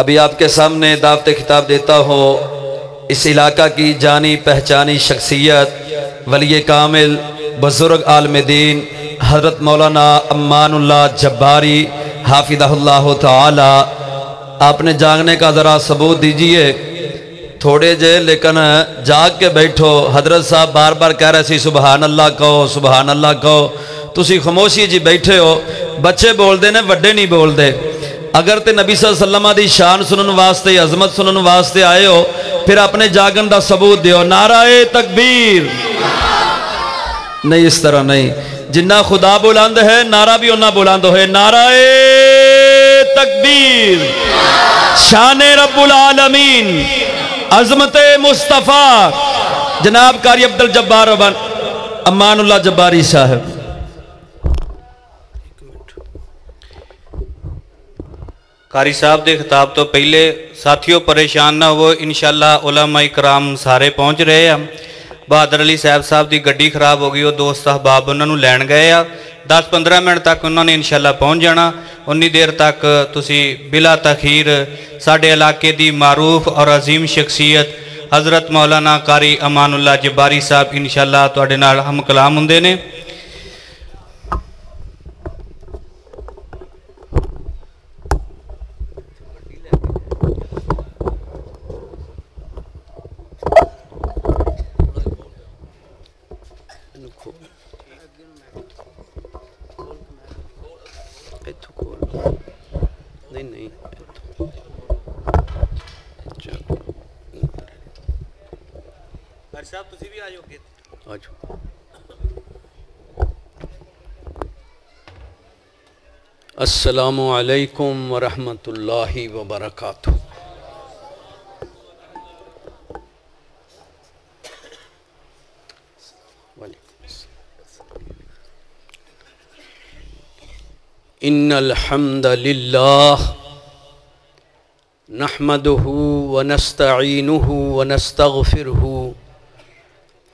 अभी आपके सामने दावत खिताब देता हो। इस इलाका की जानी पहचानी शख्सियत, वली कामिल, बुज़ुर्ग आलम दीन, हज़रत मौलाना अम्मानुल्लाह जब्बारी हाफिज़ल्ला ताला। आपने जागने का ज़रा सबूत दीजिए। थोड़े जे लेकिन जाग के बैठो। हज़रत साहब बार बार कह रहे सी सुबहान अल्लाह कहो सुबहान अल्लाह कहो। तुसी खामोशी जी बैठे हो। बच्चे बोलते ने वड्डे नहीं बोलते। अगर ते नबी सल्लमा की शान सुनने वास्ते, अजमत सुनने वास्ते आए हो, फिर अपने जागन का सबूत दो नाराए तकबीर। नहीं, इस तरह नहीं। जिन्ना खुदा बुलंद है, नारा भी उन्ना बुलंद हो, नाराए तकबीर। शान रब्बुल आलमीन, अजमत मुस्तफ़ा। जनाब कारी अब्दुल जब्बार अमानुल्ला जब्बारी साहब। कारी साहब के खिताब तो पहले साथियों परेशान ना हो इनशाला उलमा कराम सारे पहुँच रहे हैं। बहादुर अली साहब साहब की गड्डी खराब हो गई, वो दोस्त अहबाब उन्होंने लैन गए आ। दस पंद्रह मिनट तक उन्होंने इनशाला पहुँच जाना। उन्नी देर तक तुसी बिला तखीर, साढ़े इलाके की मारूफ और अजीम शख्सियत, हज़रत मौलाना कारी अमानुल्ला जबारी साहब इनशाला हम कलाम होंगे ने। असलकम वरहमतुल्लाहि वबरकातुहू इन्नल्हम्दुलिल्लाह नहमदुहु वनस्तईनुहु वनस्तगफिरहु वनऊज़ु बिल्लाहि मिन शुरूरि अनफुसिना व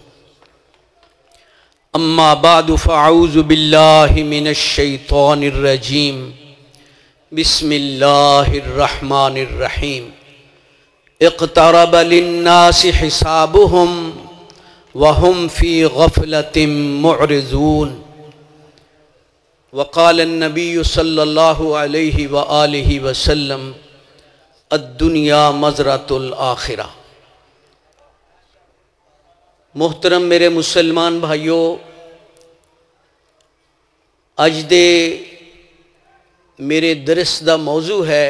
बाद फ़ाऊज़ु बिल्लाहि मिनश्शैतानिर्रजीम बिस्मिल्लाहिर्रहमानिर्रहीम इक़्तरब लिन्नासि हिसाबुहुम वहुम फ़ी गफ़लतिम मुअरिज़ून वक़ाल नबी सल्लल्लाहु अलैहि व आलिहि वसल्लम अद्दुनिया मज़रतुल आखिरा मोहतरम मेरे मुसलमान भाइयों अज दे मेरे दरस का मौजू है,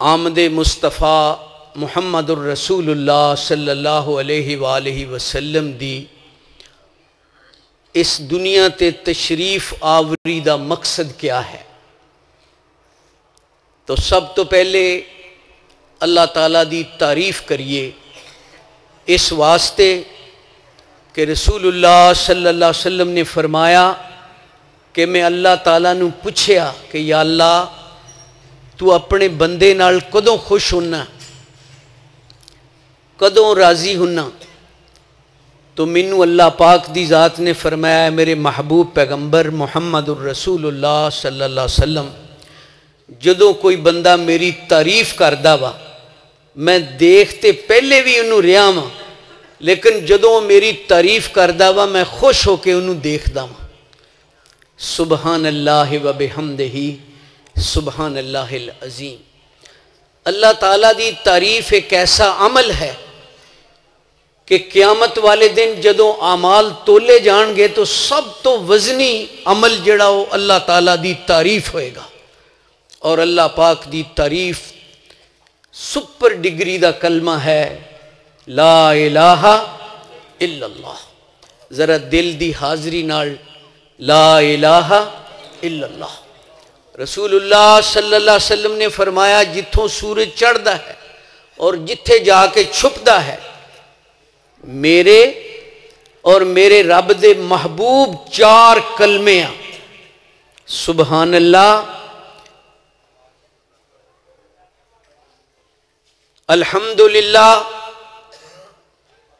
आमद मुस्तफ़ा मुहम्मद रसूलुल्लाह सल्लल्लाहु अलैहि वसल्लम दी इस दुनिया ते तशरीफ़ आवरी का मकसद क्या है? तो सब तो पहले अल्लाह ताला दी तारीफ़ करिए। इस वास्ते कि रसूलुल्लाह सल्लल्लाहु अलैहि वसल्लम ने फरमाया कि मैं अल्लाह ताला पूछया कि अल्लाह, तू अपने बंदे नाल कदों खुश होना कदों राज़ी होना तो मैनू अल्लाह पाक दी ज़ात ने फरमाया मेरे महबूब पैगंबर मुहम्मद रसूलुल्लाह सल्लल्लाहु अलैहि वसल्लम, जदों कोई बंदा मेरी तारीफ़ करता वा, मैं देखते पहले भी उन्होंने रहा लेकिन जदों मेरी तारीफ़ करता वा, मैं खुश होकर उन्होंने देखता वा। सुबहान अल्लाह व बेहमदही सुबहान अल्लाह अजीम। अल्लाह ताला दी तारीफ़ एक ऐसा अमल है कि क्यामत वाले दिन जदों आमाल तोले जाएँगे तो सब तो वजनी अमल जड़ा वो अल्लाह ताला दी तारीफ़ होएगा। और अल्लाह पाक दी तारीफ़ सुपर डिग्री का कलमा है ला इलाहा इल्लल्लाह। ज़रा दिल दी हाज़री नाल, ला इलाहा इल्लल्लाह। रसूलुल्लाह सल्लल्लाहु अलैहि वसल्लम ने फरमाया जिथों सूरज चढ़ता है और जिथे जाके छुपता है, मेरे और मेरे रब दे महबूब चार कलमे सुबहान अल्लाह अल्हम्दुलिल्लाह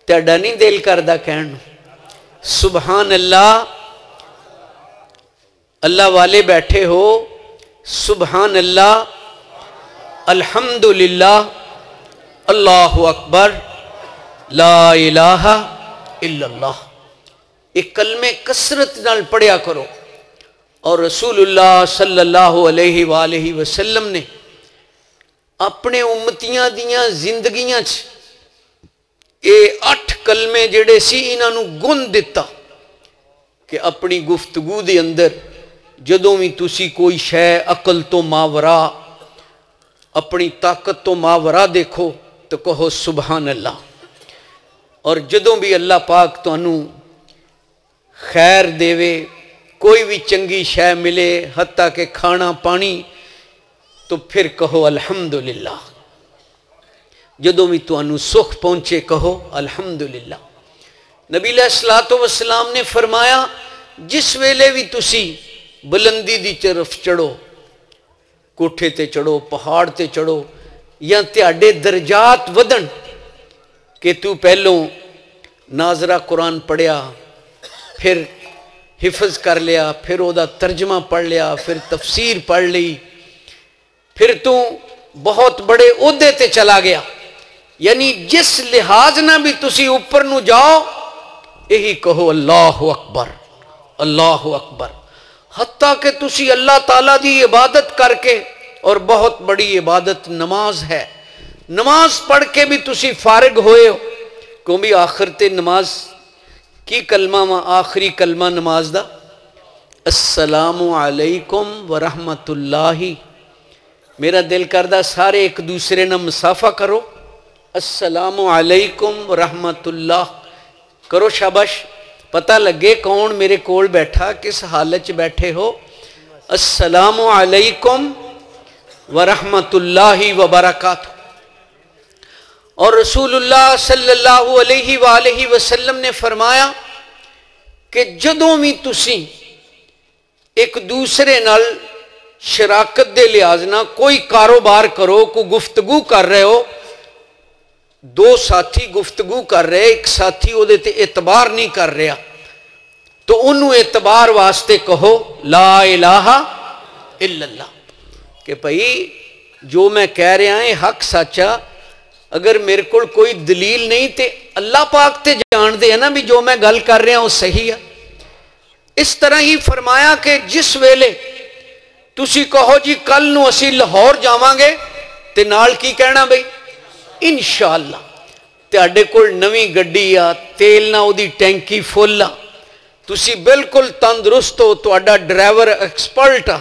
ਤੁਹਾਡਾ ਨਹੀਂ ਦਿਲ ਕਰਦਾ ਕਹਿਣ ਨੂੰ ਸੁਭਾਨ ਅੱਲਾ ਅੱਲਾ ਵਾਲੇ ਬੈਠੇ ਹੋ ਸੁਭਾਨ ਅੱਲਾ ਅਲਹਮਦੁਲਿਲਾ ਅੱਲਾਹੁ ਅਕਬਰ ਲਾ ਇਲਾਹਾ ਇਲੱਲਾ कलमे कसरत न पढ़िया करो। और रसूलुल्लाह सल्लल्लाहु अलैहि वालैहि वसल्लम ने अपने उम्मतियाँ दियाँ जिंदगियाँ च ये अठ कलमे जेड़े सी इन्हां नु गुण दिता कि अपनी गुफ्तगु दे अंदर ਜਦੋਂ ਵੀ ਤੁਸੀਂ ਕੋਈ ਸ਼ੈ ਅਕਲ ਤੋਂ ਮਾਵਰਾ ਆਪਣੀ ਤਾਕਤ ਤੋਂ ਮਾਵਰਾ ਦੇਖੋ तो कहो सुबहान अल्लाह और जदों भी अल्लाह पाक ਤੁਹਾਨੂੰ खैर देवे कोई भी चंगी शह मिले हत्या के खाना पानी तो फिर कहो अल्हम्दुलिल्लाह जो भी सुख पहुँचे कहो अलहमदुल्ला नबीला सला तो वसलाम ने फरमाया, जिस वेले भी तुसी बुलंदी की तरफ़ चढ़ो, कोठे ते चढ़ो, पहाड़ ते चढ़ो, या ते दर्जात वधन, के तू पहलों नाजरा कुरान पढ़िया, फिर हिफज कर लिया, फिर ओदा तर्जमा पढ़ लिया, फिर तफसीर पढ़ ली, फिर तू बहुत बड़े अहदे चला गया। ਯਾਨੀ ਜਿਸ ਲਿਹਾਜ਼ ਨਾਲ ਵੀ ਤੁਸੀਂ ਉੱਪਰ ਨੂੰ ਜਾਓ ਇਹੀ ਕਹੋ ਅੱਲਾਹੁ ਅਕਬਰ ਅੱਲਾਹੁ ਅਕਬਰ ਹੱਤਾ ਕਿ ਤੁਸੀਂ ਅੱਲਾਹ ਤਾਲਾ ਦੀ ਇਬਾਦਤ ਕਰਕੇ और बहुत बड़ी इबादत नमाज है नमाज पढ़ के भी तुसी फारिग होए हो क्यों भी आखिर ते नमाज की कलमा वा आखिरी कलमा नमाज दा अस्सलामु अलैकुम व रहमतुल्लाहि मेरा दिल करदा सारे एक दूसरे ने मुसाफा करो अस्सलामु अलैकुम रहमतुल्लाह करो शाबाश। पता लगे कौन मेरे कोल बैठा, किस हालत च बैठे हो। अस्सलामु अलैकुम वरहमतुल्लाहि वबरकात और रसूलुल्लाह सल्लल्लाहु अलैहि वालैहि वसल्लम ने फरमाया कि जदों भी तुसी एक दूसरे नाल शराकत दे लिहाज ना कोई कारोबार करो, कोई गुफ्तगु कर रहे हो दो साथी गुफ्तगू कर रहे एक साथी एतबार नहीं कर रहा। तो उन्होंने एतबार वास्ते कहो, ला इलाहा इल्लल्ला के भाई, जो मैं कह रहा है, हक सचा अगर मेरे को कोई दलील नहीं तो अल्लाह पाक तो जानते हैं ना भी जो मैं गल कर रहा वो सही है। इस तरह ही फरमाया कि जिस वेले तुम कहो जी, कल असी लाहौर जावे तो नाल की कहना बई इनशाला ते को नवी गड्डी आ, तेल ना टैंकी फुल आ। ती बिल्कुल तंदुरुस्त हो तो ड्रैवर एक्सपर्ट आ।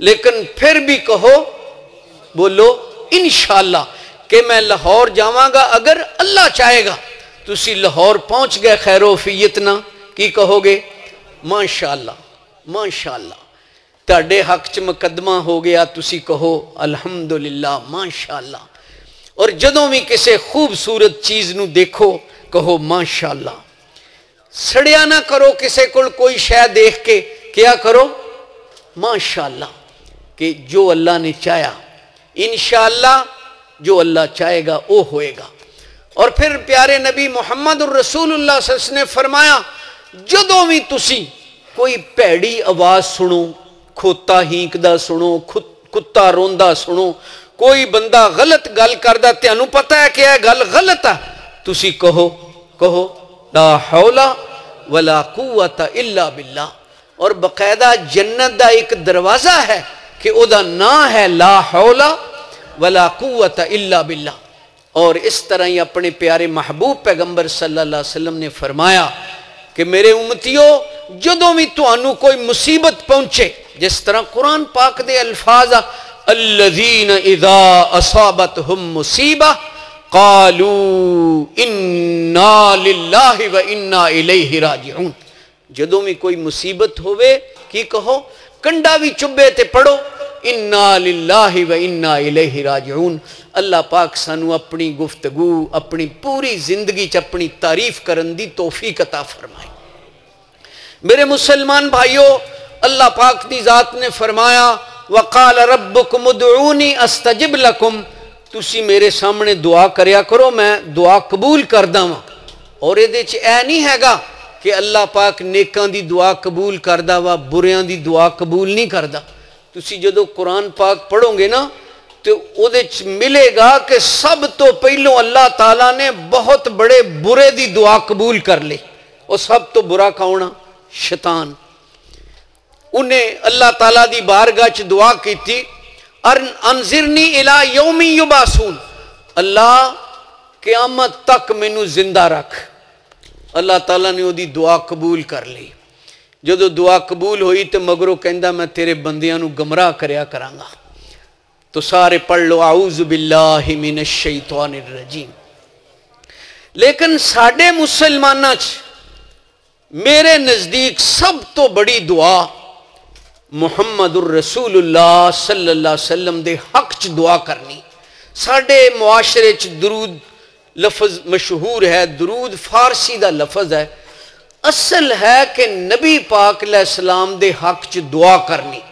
लेकिन फिर भी कहो, बोलो इनशाला कि मैं लाहौर जावगा, अगर अल्लाह चाहेगा तुम लाहौर पहुँच गए खैरोफीयत ना, की कहोगे? माशाला माशाला ते हक च मुकदमा हो गया तुम कहो अलहमदुल्ला माशाला ਔਰ ਜਦੋਂ ਵੀ ਕਿਸੇ ਖੂਬਸੂਰਤ ਚੀਜ਼ ਨੂੰ ਦੇਖੋ ਕਹੋ ਮਾਸ਼ਾਅੱਲਾ ਸੜਿਆ ਨਾ ਕਰੋ ਕਿਸੇ ਕੋਲ ਕੋਈ ਸ਼ੈ ਦੇਖ ਕੇ ਕਿਆ ਕਰੋ माशाल्लाह कि जो अल्लाह ने चाहा इनशाला जो अल्लाह चाहेगा वो होएगा और फिर प्यारे नबी मुहम्मद रसूलुल्लाह ने फरमाया जदों भी तुसी कोई भैड़ी आवाज सुनो खोता हींकदा सुनो कुत्ता रोंदा सुनो कोई बंदा गलत गल करदा तेन पता है कि यह गल गलत है तुसी कहो कहो, ला हौला वला कुवत इल्ला बिल्ला। और बकायदा जन्नत का एक दरवाज़ा है कि वह ना है ला हौला वला कुत इला बिल्ला। और इस तरह ही अपने प्यारे महबूब पैगंबर सल्लल्लाहु अलैहि वसल्लम ने फरमाया कि मेरे उमतियो जदों भी थानू कोई मुसीबत पहुँचे, जिस तरह कुरान पाक के अल्फाज अल्लजीन इजा असाबत हम मुसीबा कालू इन्ना व इन्ना इलैहि राजिऊन जदों भी कोई मुसीबत होवे की कहो कंडा भी चुभे ते पढ़ो इन्ना लिल्लाही व इन्ना इलैहि राजिऊन अल्लाह पाक सानू अपनी गुफ्तगू अपनी पूरी ज़िंदगी च अपनी तारीफ़ करन दी तौफीक अता फरमाए मेरे मुसलमान भाइयों अल्लाह पाक की जात ने फरमाया वकाल उदऊनी अस्तजिब लकुम। तुसी मेरे सामने दुआ करया करो, मैं दुआ कबूल करदा वा। और ये नहीं हैगा कि अल्लाह पाक नेकों दुआ कबूल करता वा बुरियाँ की दुआ कबूल नहीं करता तुसी जो कुरान पाक पढ़ोगे ना तो वो मिलेगा कि सब तो पहलों अल्लाह ताला ने बहुत बड़े बुरे की दुआ कबूल कर ली। और सब तो बुरा कौन शैतान। उन्हें अल्लाह तला की बारगाह च दुआ की अनजिरनी इला युबासून। अल्लाह, क्यामत तक मैनू ज़िंदा रख। अल्लाह तला ने दुआ कबूल कर ली। जो दुआ कबूल हुई तो मगरों कहता मैं तेरे बंदिया गमराह करया करांगा। तो सारे पढ़ लो आउज बिल्लामिन रजीम। लेकिन साढ़े मुसलमाना मेरे नज़दीक सब तो बड़ी दुआ मुहम्मद रसूलुल्लाह सल्लल्लाहु अलैहि वसल्लम दे हक च दुआ करनी। साडे मुआशरे च दरूद लफज मशहूर है, दरूद फारसी का लफज है। असल है कि नबी पाक सलाम दे हक च दुआ करनी।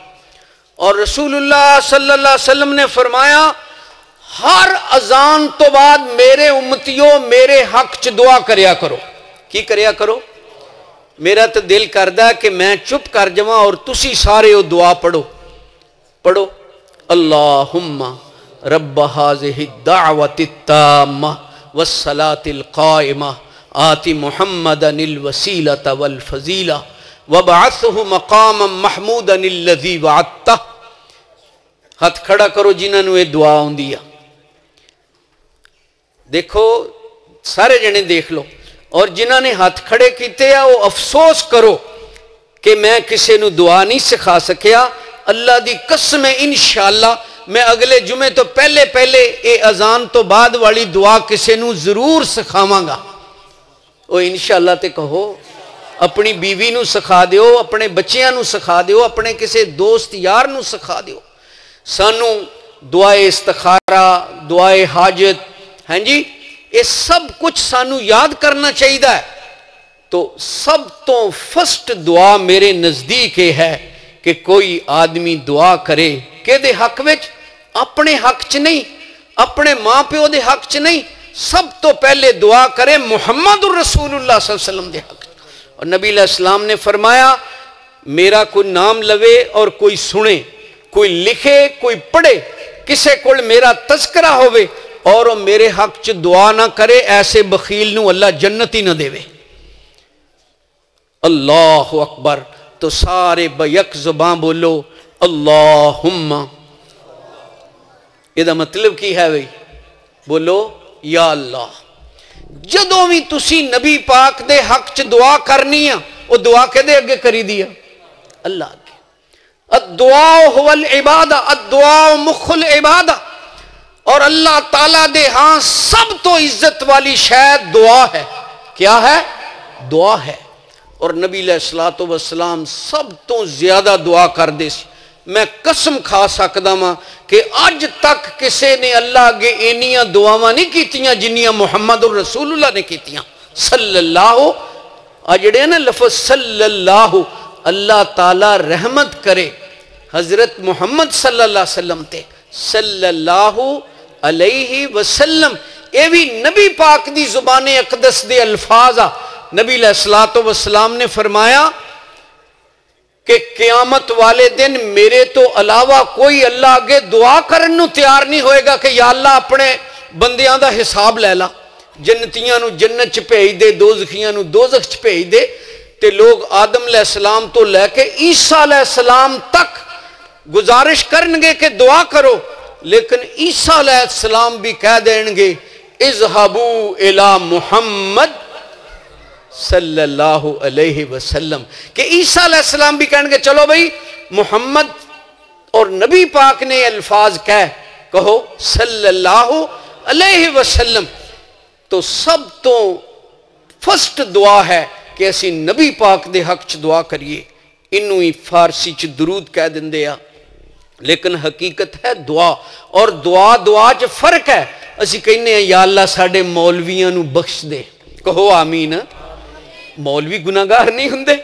और रसूलुल्लाह सल्लल्लाहु अलैहि वसल्लम ने फरमाया, हर अजान तो बाद मेरे उम्मतियों मेरे हक च दुआ करो। की करो? मेरा तो दिल करता कि मैं चुप कर जावा और तुसी सारे वो दुआ पढ़ो। पढ़ो ताम्मा वस्सलातिल कायमा आति मुहम्मद अनिल वसीलत वल फजीला वबासहु मकाम महमूद अनिल हथ खड़ा करो जिन्होंने दुआ आ। देखो, सारे और जिन्होंने हथ खड़े किए अफसोस करो कि मैं किसी दुआ नहीं सिखा सकिया अल्लाह की कसम है इन मैं अगले जुमे तो पहले पहले ये अजान तो बाद वाली दुआ किसी ज़रूर सिखावगा। वो इनशाला तो कहो, अपनी बीवी न सिखा दो अपने बच्चों सिखा दो अपने किसी दोस्त यार सिखा दो सानू दुआए इस्तखारा, दुआए हाजत, हैं जी? ये सब कुछ सानू याद करना चाहिए तो सब तो फस्ट दुआ मेरे नज़दीक यह है कि कोई आदमी दुआ करे कि हक में अपने हक च नहीं, अपने माँ प्यो के हक च नहीं, सब तो पहले दुआ करे मुहम्मद वसल्लम के हक और नबी इस्लाम ने फरमाया, मेरा कोई नाम लवे और कोई सुने, कोई लिखे, कोई पढ़े, किसी को मेरा तस्करा होवे और मेरे हक च दुआ ना करे ऐसे बखील न अल्लाह जन्नत ही ना देवे अल्लाह अकबर तो सारे बयक जुबान बोलो अल्लाहुम्मा ਇਹਦਾ मतलब की है भाई बोलो या अल्लाह जो भी तुसी नबी पाक दे हक च दुआ करनी है वो दुआ के अगे करी दी अल्लाह अगे अदुआ हुवल इबादा अदुआ मुखुल इबादा और अल्लाह ताला दे, हाँ, सब तो इज़्ज़त वाली शायद दुआ है। क्या है? दुआ है। और नबी सलातो वसलाम सब तो ज़्यादा दुआ कर दे। मैं कसम खा सकता वा कि अज तक किसी ने अल्लाह अगे इनिया दुआव नहीं की जिन्निया मुहम्मद और रसूलुल्लाह ने की सल्लाहो आ जड़े ना लफज सल्लाहो अल्लाह ताला रहमत करे। हज़रत मुहम्मद सल्लल्लाहु अलैहि वसल्लम ते सल्लल्लाहु अलैहि वसल्लम ये भी नबी पाक की ज़ुबान अकदस के अल्फाज आ। नबी सलातो वसलाम ने फरमाया कि क्यामत वाले दिन मेरे तो अलावा कोई अल्लाह अगे दुआ करने तैयार नहीं होएगा कि या अल्लाह अपने बंदियाँ का हिसाब लै ला। जन्नतियाँ जन्नत च भेज दे दो जखियाँ दोजख च भेज दे। ते लोग आदम सलाम तो लैके ईसा सलाम तक गुजारिश करनगे कि दुआ करो। लेकिन ईसा सलाम भी कह देंगे इजहबू इला मुहम्मद सल्लल्लाहु अलैहि वसल्लम। कि ईसा सलाम भी कहेंगे चलो भाई, मोहम्मद और नबी पाक ने अल्फाज कह, कहो, सल्लल्लाहु अलैहि वसल्लम। तो सब तो फ़र्स्ट दुआ है कि असी नबी पाक के हक च दुआ करिए। इनू ही फारसी च दरूद कह देंगे आ। ਲੇਕਿਨ ਹਕੀਕਤ ਹੈ ਦੁਆ ਔਰ ਦੁਆ ਦੁਆ 'ਚ ਫਰਕ ਹੈ ਅਸੀਂ ਕਹਿੰਦੇ ਆ ਯਾ ਅੱਲਾ ਸਾਡੇ ਮੌਲਵੀਆਂ ਨੂੰ ਬਖਸ਼ ਦੇ ਕਹੋ ਆਮੀਨ ਮੌਲਵੀ ਗੁਨਾਹਗਾਰ ਨਹੀਂ ਹੁੰਦੇ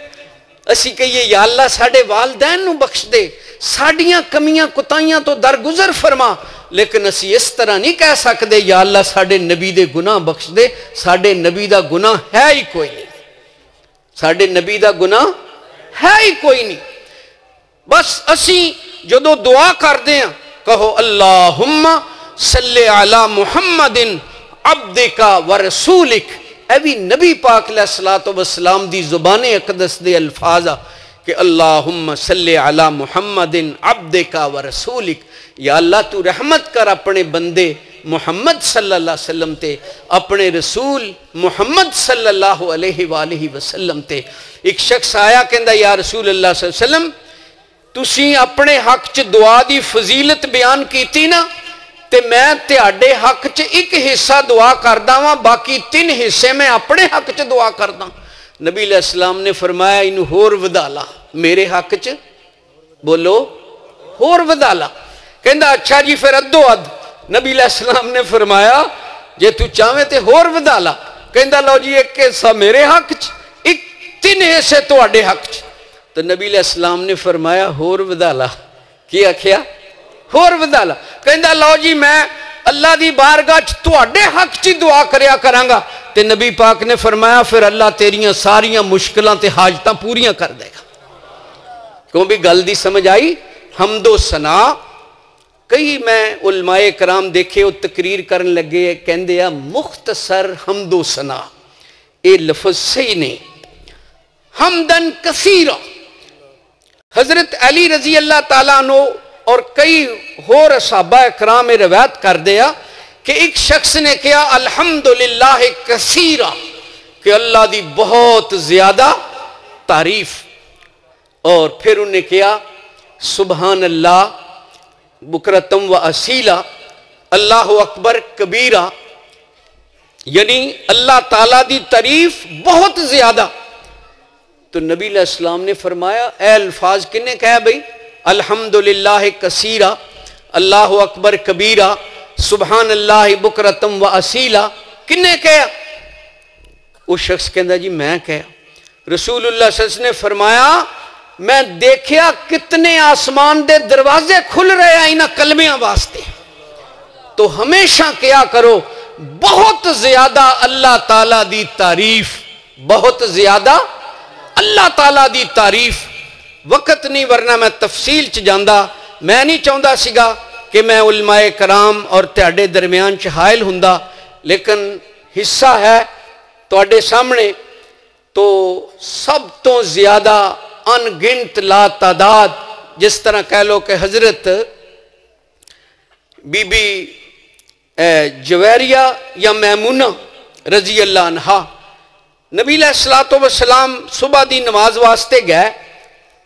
ਅਸੀਂ ਕਹੀਏ ਯਾ ਅੱਲਾ ਸਾਡੇ ਵਾਲਦੈਨ ਨੂੰ ਬਖਸ਼ ਦੇ ਸਾਡੀਆਂ ਕਮੀਆਂ ਕੁਤਾਈਆਂ ਤੋਂ ਦਰਗੁਜ਼ਰ ਫਰਮਾ ਲੇਕਿਨ ਅਸੀਂ ਇਸ ਤਰ੍ਹਾਂ ਨਹੀਂ ਕਹਿ ਸਕਦੇ ਯਾ ਅੱਲਾ ਸਾਡੇ ਨਬੀ ਦੇ ਗੁਨਾਹ ਬਖਸ਼ ਦੇ ਸਾਡੇ ਨਬੀ ਦਾ ਗੁਨਾਹ ਹੈ ਹੀ ਕੋਈ ਨਹੀਂ ਸਾਡੇ ਨਬੀ ਦਾ ਗੁਨਾਹ ਹੈ ਹੀ ਕੋਈ ਨਹੀਂ ਬਸ ਅਸੀਂ ਜਦੋਂ ਦੁਆ ਕਰਦੇ ਆ ਕਹੋ ਅੱਲਾਹੁੰਮਾ ਸੱਲੇ ਅਲਾ ਮੁਹੰਮਦਿਨ ਅਬਦਿਕਾ व रसूलिक ਇਹ ਵੀ ਨਬੀ ਪਾਕ अलैहिस्सलातु वसलाम ਦੀ ਜ਼ੁਬਾਨ ਅਕਦਸ ਦੇ ਅਲਫਾਜ਼ ਆ ਕਿ ਅੱਲਾਹੁੰਮਾ ਸੱਲੇ ਅਲਾ ਮੁਹੰਮਦਿਨ ਅਬਦਿਕਾ व रसूलिक या अल्लाह तू रहमत कर अपने बंदे मुहम्मद सल्लल्लाहु अलैहि वसल्लम ते अपने रसूल मुहम्मद सल्लल्लाहु अलैहि वालैहि वसल्लम ते एक शख्स आया कहंदा या रसूल अल्लाह सल्लल्लाहु अलैहि वसल्लम ਤੁਸੀਂ ਆਪਣੇ ਹੱਕ 'ਚ ਦੁਆ ਦੀ ਫਜ਼ੀਲਤ ਬਿਆਨ ਕੀਤੀ ਨਾ ਤੇ ਮੈਂ ਤੁਹਾਡੇ ਹੱਕ 'ਚ ਇੱਕ ਹਿੱਸਾ ਦੁਆ ਕਰਦਾ ਵਾਂ ਬਾਕੀ ਤਿੰਨ ਹਿੱਸੇ ਮੈਂ ਆਪਣੇ ਹੱਕ 'ਚ ਦੁਆ ਕਰਦਾ ਨਬੀ ਅਲੈਹਿਸਲਾਮ ਨੇ ਫਰਮਾਇਆ ਇਹਨੂੰ ਹੋਰ ਵਧਾ ਲਾ ਮੇਰੇ ਹੱਕ 'ਚ ਬੋਲੋ ਹੋਰ ਵਧਾ ਲਾ ਕਹਿੰਦਾ ਅੱਛਾ ਜੀ ਫਿਰ ਅੱਧੋ ਅੱਧ ਨਬੀ ਅਲੈਹਿਸਲਾਮ ਨੇ ਫਰਮਾਇਆ ਜੇ ਤੂੰ ਚਾਹਵੇਂ ਤੇ ਹੋਰ ਵਧਾ ਲਾ ਕਹਿੰਦਾ ਲਓ ਜੀ ਇੱਕ ਹਿੱਸਾ ਮੇਰੇ ਹੱਕ 'ਚ ਇੱਕ ਤਿੰਨ ਹਿੱਸੇ ਤੁਹਾਡੇ ਹੱਕ 'ਚ तो नबी इस्लाम ने फरमाया, होर वधाला की आख्या? होर वधाला कहता लो जी, मैं अल्लाह की बारगाह हक च दुआ करया करांगा। ते नबी पाक ने फरमाया, फिर अल्लाह तेरिया सारिया मुश्किलों ते हाजत पूरी कर देगा। क्यों भी गल की समझ आई? हमदो सना। कई मैं उलमाए कराम देखे वो तकरीर कर लगे कहते आ, मुख्तसर हमदो सना। ये लफज सही नहीं। हमदन कसीरा। हज़रत अली रज़ी अल्लाह तला और कई होर साबा कराम रवायत कर दिया कि एक शख्स ने कहा, अल्हम्दुलिल्लाह कसीरा, कि अल्लाह की बहुत ज़्यादा तारीफ़। और फिर उन्हें कहा सुबहान अल्लाह बुकरतम व असीला, अल्लाह अकबर कबीरा। यानी अल्लाह ताला की तारीफ़ बहुत ज़्यादा। तो नबी इस्लाम ने फरमाया, ए अल्फाज किन्ने कहा भाई? अल्हम्दुलिल्लाह कसीरा, अल्लाह अकबर कबीरा सुबहान अल्लाह बुकरतम व असीला। किन्ने कहा? वो शख्स कहता जी मैं कहा। रसूलुल्लाह ने फरमाया, मैं देखिया कितने आसमान के दरवाजे खुल रहे हैं इन्होंने कलमिया वास्ते। तो हमेशा क्या करो, बहुत ज़्यादा अल्लाह ताला दी तारीफ़, बहुत ज़्यादा अल्लाह ताला दी तारीफ वक्त नहीं वरना मैं तफसील च जाता मैं नहीं चाहता सीगा कि मैं उलमाए कराम और ਤੁਹਾਡੇ दरम्यान च हायल हुंदा लेकिन हिस्सा है ਤੁਹਾਡੇ सामने तो सब तो ज्यादा अनगिनत ला तादाद जिस तरह कह लो कि हजरत बीबी जवैरिया या मैमूना रजी अल्लाह अनहा नबी सलातो वसलाम सुबह की नमाज़ वास्ते गए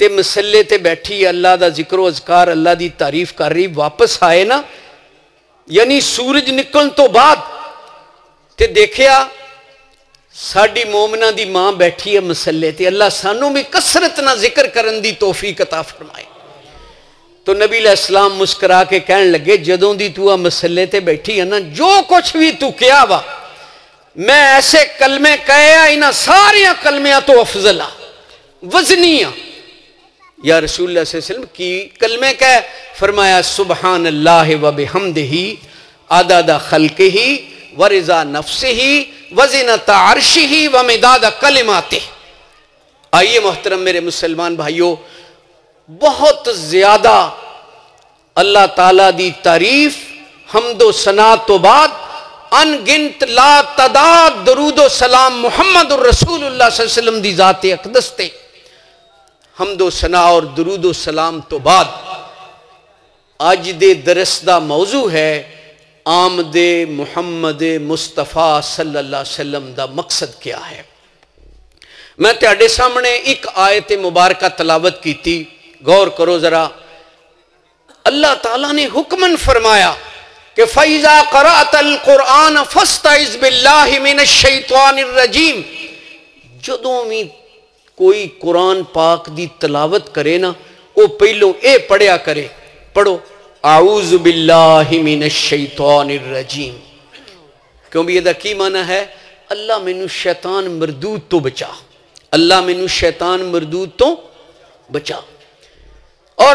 तो मसले ते बैठी अल्लाह का ज़िक्र अजकार, अल्लाह की तारीफ़ कर रही, वापस आए ना। यानी सूरज निकलने तो बाद ते देखिया साड़ी मोमना की माँ बैठी है मसले ते। अल्लाह सानू भी कसरत ना ज़िक्र करने की तोहफी कता फरमाए। तो नबी इस्लाम मुस्कुरा के कह लगे, जदों की तू आ मसले ते बैठी है ना, जो कुछ भी तू किया वा मैं ऐसे कलमे कहे इन्होंने सारिया कलमिया तो अफजल आ वजनी या रसूल वसल्लम की कलमे कह, फरमाया सुबहान अल्लाह व बेहमद ही आदादा खलक ही व रिजा नफ्स ही वजिन अर्श ही व मिदाद कलिमाते आइए मोहतरम मेरे मुसलमान भाइयों, बहुत ज़्यादा अल्लाह ताला दी तारीफ़, हमदो सना तो बाद अनगिनत ला तदाद दरूदो सलाम मुहम्मद रसूलुल्लाह दी जाते अकदस ते हमदो सना और दरूदो सलाम तो बाद। अज दे दरस का मौजू है, आमदे मुहम्मद मुस्तफ़ा सल्लल्लाहु अलैहि वसल्लम का मकसद क्या है? मैं तेरे सामने एक आयत मुबारक तलावत की गौर करो जरा। अल्लाह ताला ने हुक्मन फरमाया कि फैज़ा करातल कुरान फस्ताबिल्लाजीम जदों भी कोई कुरान पाक की तलावत करे ना, वो पहलों ये पढ़िया करे, पढ़ो, आऊज बिल्लामिन क्यों भी यदा की माना है? अल्लाह मैनू शैतान मरदूद तो बचा। अल्लाह मैनू शैतान मरदूद तो बचा। और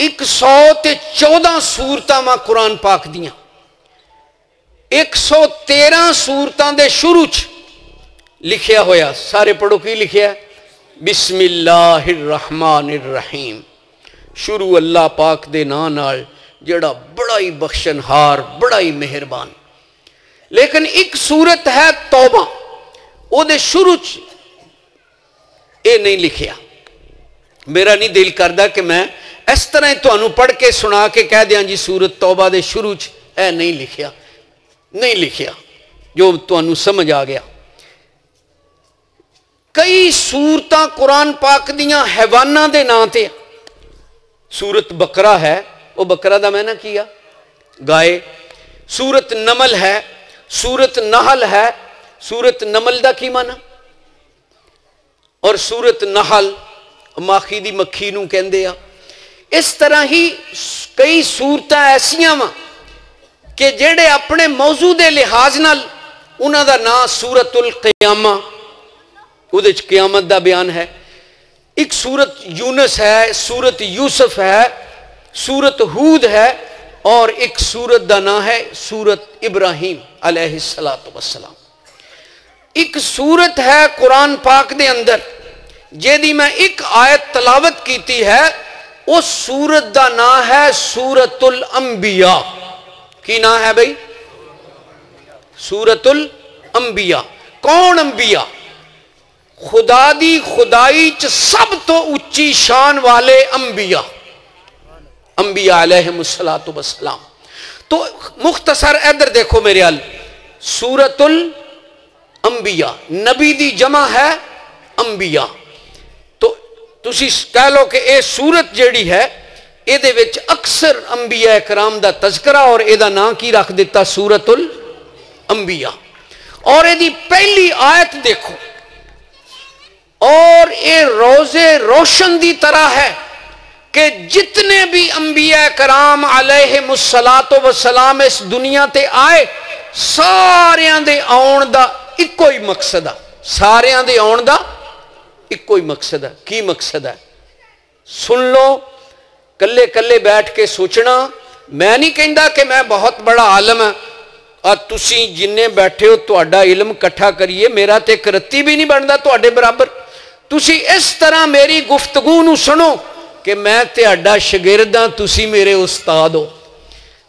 ਇੱਕ 114 ਸੂਰਤਾਂ ਮਾ ਕੁਰਾਨ ਪਾਕ ਦੀਆਂ 113 ਸੂਰਤਾਂ ਦੇ ਸ਼ੁਰੂ 'ਚ ਲਿਖਿਆ ਹੋਇਆ ਸਾਰੇ ਪੜੋ ਕੀ ਲਿਖਿਆ ਬਿਸਮਿਲ੍ਲਾਹਿਰ ਰਹਿਮਾਨਿਰ ਰਹੀਮ ਸ਼ੁਰੂ ਅੱਲਾਹ ਪਾਕ ਦੇ ਨਾਂ ਨਾਲ ਜਿਹੜਾ ਬੜਾ ਹੀ ਬਖਸ਼ਨਹਾਰ ਬੜਾ ਹੀ ਮਿਹਰਬਾਨ ਲੇਕਿਨ ਇੱਕ ਸੂਰਤ ਹੈ ਤੌਬਾ ਉਹਦੇ ਸ਼ੁਰੂ 'ਚ ਇਹ ਨਹੀਂ ਲਿਖਿਆ ਮੇਰਾ ਨਹੀਂ ਦਿਲ ਕਰਦਾ ਕਿ ਮੈਂ ਇਸ ਤਰ੍ਹਾਂ ਤੁਹਾਨੂੰ ਪੜ੍ਹ ਕੇ ਸੁਣਾ ਕੇ ਕਹਿ ਦਿਆਂ ਜੀ ਸੂਰਤ ਤੌਬਾ ਦੇ ਸ਼ੁਰੂ 'ਚ ਇਹ ਨਹੀਂ ਲਿਖਿਆ ਨਹੀਂ ਲਿਖਿਆ ਜੋ ਤੁਹਾਨੂੰ ਸਮਝ ਆ ਗਿਆ ਕਈ ਸੂਰਤਾਂ ਕੁਰਾਨ ਪਾਕ ਦੀਆਂ ਹਯਵਾਨਾਂ ਦੇ ਨਾਂ ਤੇ ਸੂਰਤ ਬਕਰਾ ਹੈ ਉਹ ਬਕਰਾ ਦਾ ਮੈਂ ਨਾ ਕੀਆ ਗਾਏ ਸੂਰਤ ਨਮਲ ਹੈ ਸੂਰਤ ਨਹਲ ਹੈ ਸੂਰਤ ਨਮਲ ਦਾ ਕੀ ਮਾਨਾ ਔਰ ਸੂਰਤ ਨਹਲ ਮਾਖੀ ਦੀ ਮੱਖੀ ਨੂੰ ਕਹਿੰਦੇ ਆ ਇਸ ਤਰ੍ਹਾਂ ਹੀ ਕਈ ਸੂਰਤਾਂ ਐਸੀਆਂ ਵਾ ਕਿ ਜਿਹੜੇ ਆਪਣੇ ਮੌਜੂ ਦੇ ਲਿਹਾਜ਼ ਨਾਲ ਉਹਨਾਂ ਦਾ ਨਾਂ ਸੂਰਤੁਲ ਕਿਆਮਾ ਉਹਦੇ ਚ ਕਿਆਮਤ ਦਾ ਬਿਆਨ ਹੈ ਇੱਕ ਸੂਰਤ ਯੂਨਸ ਹੈ ਸੂਰਤ ਯੂਸਫ ਹੈ ਸੂਰਤ ਹੂਦ ਹੈ ਔਰ ਇੱਕ ਸੂਰਤ ਦਾ ਨਾਮ ਹੈ ਸੂਰਤ ਇਬਰਾਹੀਮ ਅਲੈਹਿਸਸਲਾਤੁ ਵਸਲਾਮ ਇੱਕ ਸੂਰਤ ਹੈ ਕੁਰਾਨ ਪਾਕ ਦੇ ਅੰਦਰ ਜਿਹਦੀ ਮੈਂ ਇੱਕ ਆਇਤ ਤਲਾਵਤ ਕੀਤੀ ਹੈ ਉਸ ਸੂਰਤ ਦਾ ਨਾਮ ਹੈ ਸੂਰਤੁਲ ਅੰਬੀਆ ਕੀ ਨਾਮ ਹੈ ਬਈ ਸੂਰਤੁਲ ਅੰਬੀਆ ਕੌਣ ਅੰਬੀਆ खुदा दी खुदाई च सब तो उच्ची शान वाले अंबिया अंबिया अलैहिस्सलातु वस्सलाम तो मुख्तसर इधर देखो मेरे अल सूरतुल अंबिया नबी दी जमा है अंबिया तो तुसी कह लो कि यह सूरत जेड़ी है ਇਹਦੇ ਵਿੱਚ ਅਕਸਰ ਅੰਬੀਆ ਇਕਰਾਮ ਦਾ ਤਜ਼ਕਰਾ ਔਰ ਇਹਦਾ ਨਾਂ ਕੀ ਰੱਖ ਦਿੱਤਾ ਸੂਰਤੁਲ ਅੰਬੀਆ ਔਰ ਇਹਦੀ ਪਹਿਲੀ ਆਇਤ ਦੇਖੋ और ये रोजे रोशन की तरह है कि जितने भी अंबिया कराम अलहमुसलातो वसलाम इस दुनिया ते आए सारिया दे आउण दा इको ही मकसद आ सारिया दे आउण दा इको ही मकसद है, की मकसद है? सुन लो कले कले बैठ के सोचना। मैं नहीं कहता कि मैं बहुत बड़ा आलम और तुम जिन्हें बैठे हो तो इलम कट्ठा करिए। मेरा तो करती भी नहीं बनता तो बराबर। तुम इस तरह मेरी गुफ्तगू सुनो कि मैं तेडा शगिरद हाँ तुम मेरे उस्ताद हो।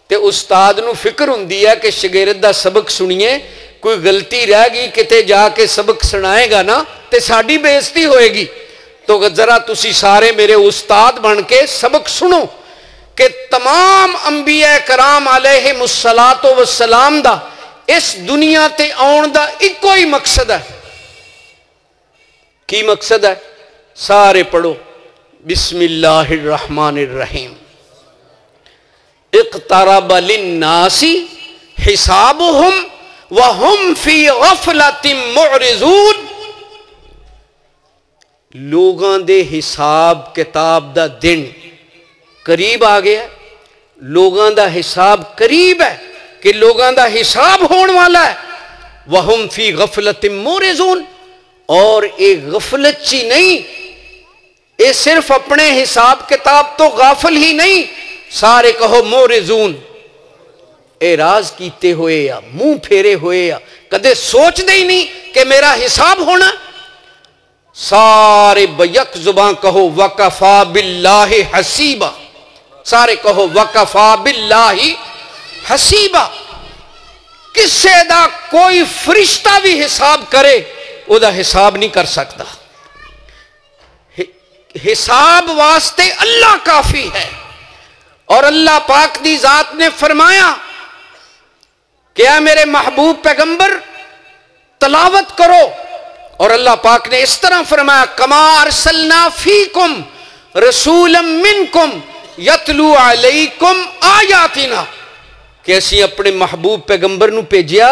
तो उस्ताद न फ़िक्र हों कि शगिरद का सबक सुनीए। ਕੋਈ ਗਲਤੀ ਰਹਿ ਗਈ ਕਿਤੇ ਜਾ ਕੇ ਸਬਕ ਸੁਣਾਏਗਾ ਨਾ ਤੇ ਸਾਡੀ ਬੇਇੱਜ਼ਤੀ ਹੋਏਗੀ तो जरा तुसी सारे मेरे उस्ताद बन के सबक सुनो कि तमाम अंबिया कराम अलैहिमुस्सलातो वसलाम दा इस दुनिया ते आउण दा इको ही मकसद है की मकसद है सारे पढ़ो बिस्मिल्लाहिर्रहमानिर्रहीम इक़तरब लिन्नासी हिसाबुहुम व हुम फ़ी गफलतिम मुअरिजून लोगों दे हिसाब किताब दा दिन करीब आ गया। लोगों दा हिसाब करीब है कि लोगों दा हिसाब होने वाला है। वहम फ़ी गफलत मोरेजून। और एक गफलत ची नहीं, ये सिर्फ़ अपने हिसाब किताब तो गाफल ही नहीं, सारे कहो मोरेजून। ए राज कीते हुए या मुँह फेरे हुए या कदे सोचते ही नहीं कि मेरा हिसाब होना। सारे बयक ज़ुबान कहो, वकफा बिल्लाहि हसीबा। सारे कहो, वकफा बिल्लाहि हसीबा। किसे दा कोई फरिश्ता भी हिसाब करे ओदा हिसाब नहीं कर सकता। हिसाब वास्ते अल्लाह काफ़ी है। और अल्लाह पाक दी जात ने फरमाया क्या मेरे महबूब पैगंबर, तलावत करो। और अल्लाह पाक ने इस तरह फरमाया, कमार फ़ी कुम रसूलम मिन कुम यतलू आलई कुम आयातिना। कि असी अपने महबूब पैगंबर भेजिया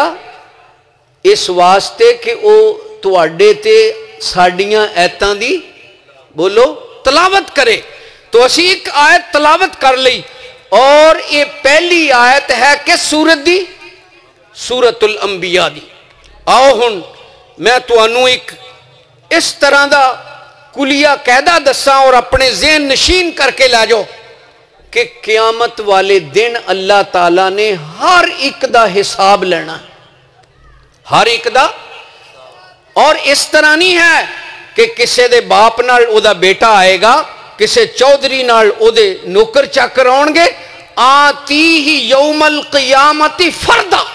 इस वास्ते कि वो थोड़े तो साड़िया ऐतों की बोलो, तलावत करे। तो असी एक आयत तलावत कर ली और ये पहली आयत है कि सूरत की सूरतुल अंबिया दी आओ हुन मैं ਤੁਹਾਨੂੰ ਇੱਕ ਇਸ ਤਰ੍ਹਾਂ ਦਾ ਕੁਲੀਆ ਕਾਇਦਾ ਦੱਸਾਂ ਔਰ ਆਪਣੇ ਜ਼ਿਹਨ ਨਸ਼ੀਨ ਕਰਕੇ ਲੈ ਜਾਓ ਕਿ ਕਿਆਮਤ ਵਾਲੇ ਦਿਨ ਅੱਲਾਹ ਤਾਲਾ ਨੇ ਹਰ ਇੱਕ ਦਾ ਹਿਸਾਬ ਲੈਣਾ ਹਰ ਇੱਕ ਦਾ ਔਰ ਇਸ ਤਰ੍ਹਾਂ ਨਹੀਂ ਹੈ ਕਿ ਕਿਸੇ ਦੇ ਬਾਪ ਨਾਲ ਉਹਦਾ ਬੇਟਾ ਆਏਗਾ ਕਿਸੇ ਚੌਧਰੀ ਨਾਲ ਉਹਦੇ ਨੌਕਰ ਚਾਕਰ ਆਉਣਗੇ ਆਤੀ ਹੀ ਯੌਮਲ ਕਿਆਮਤੀ ਫਰਦਾ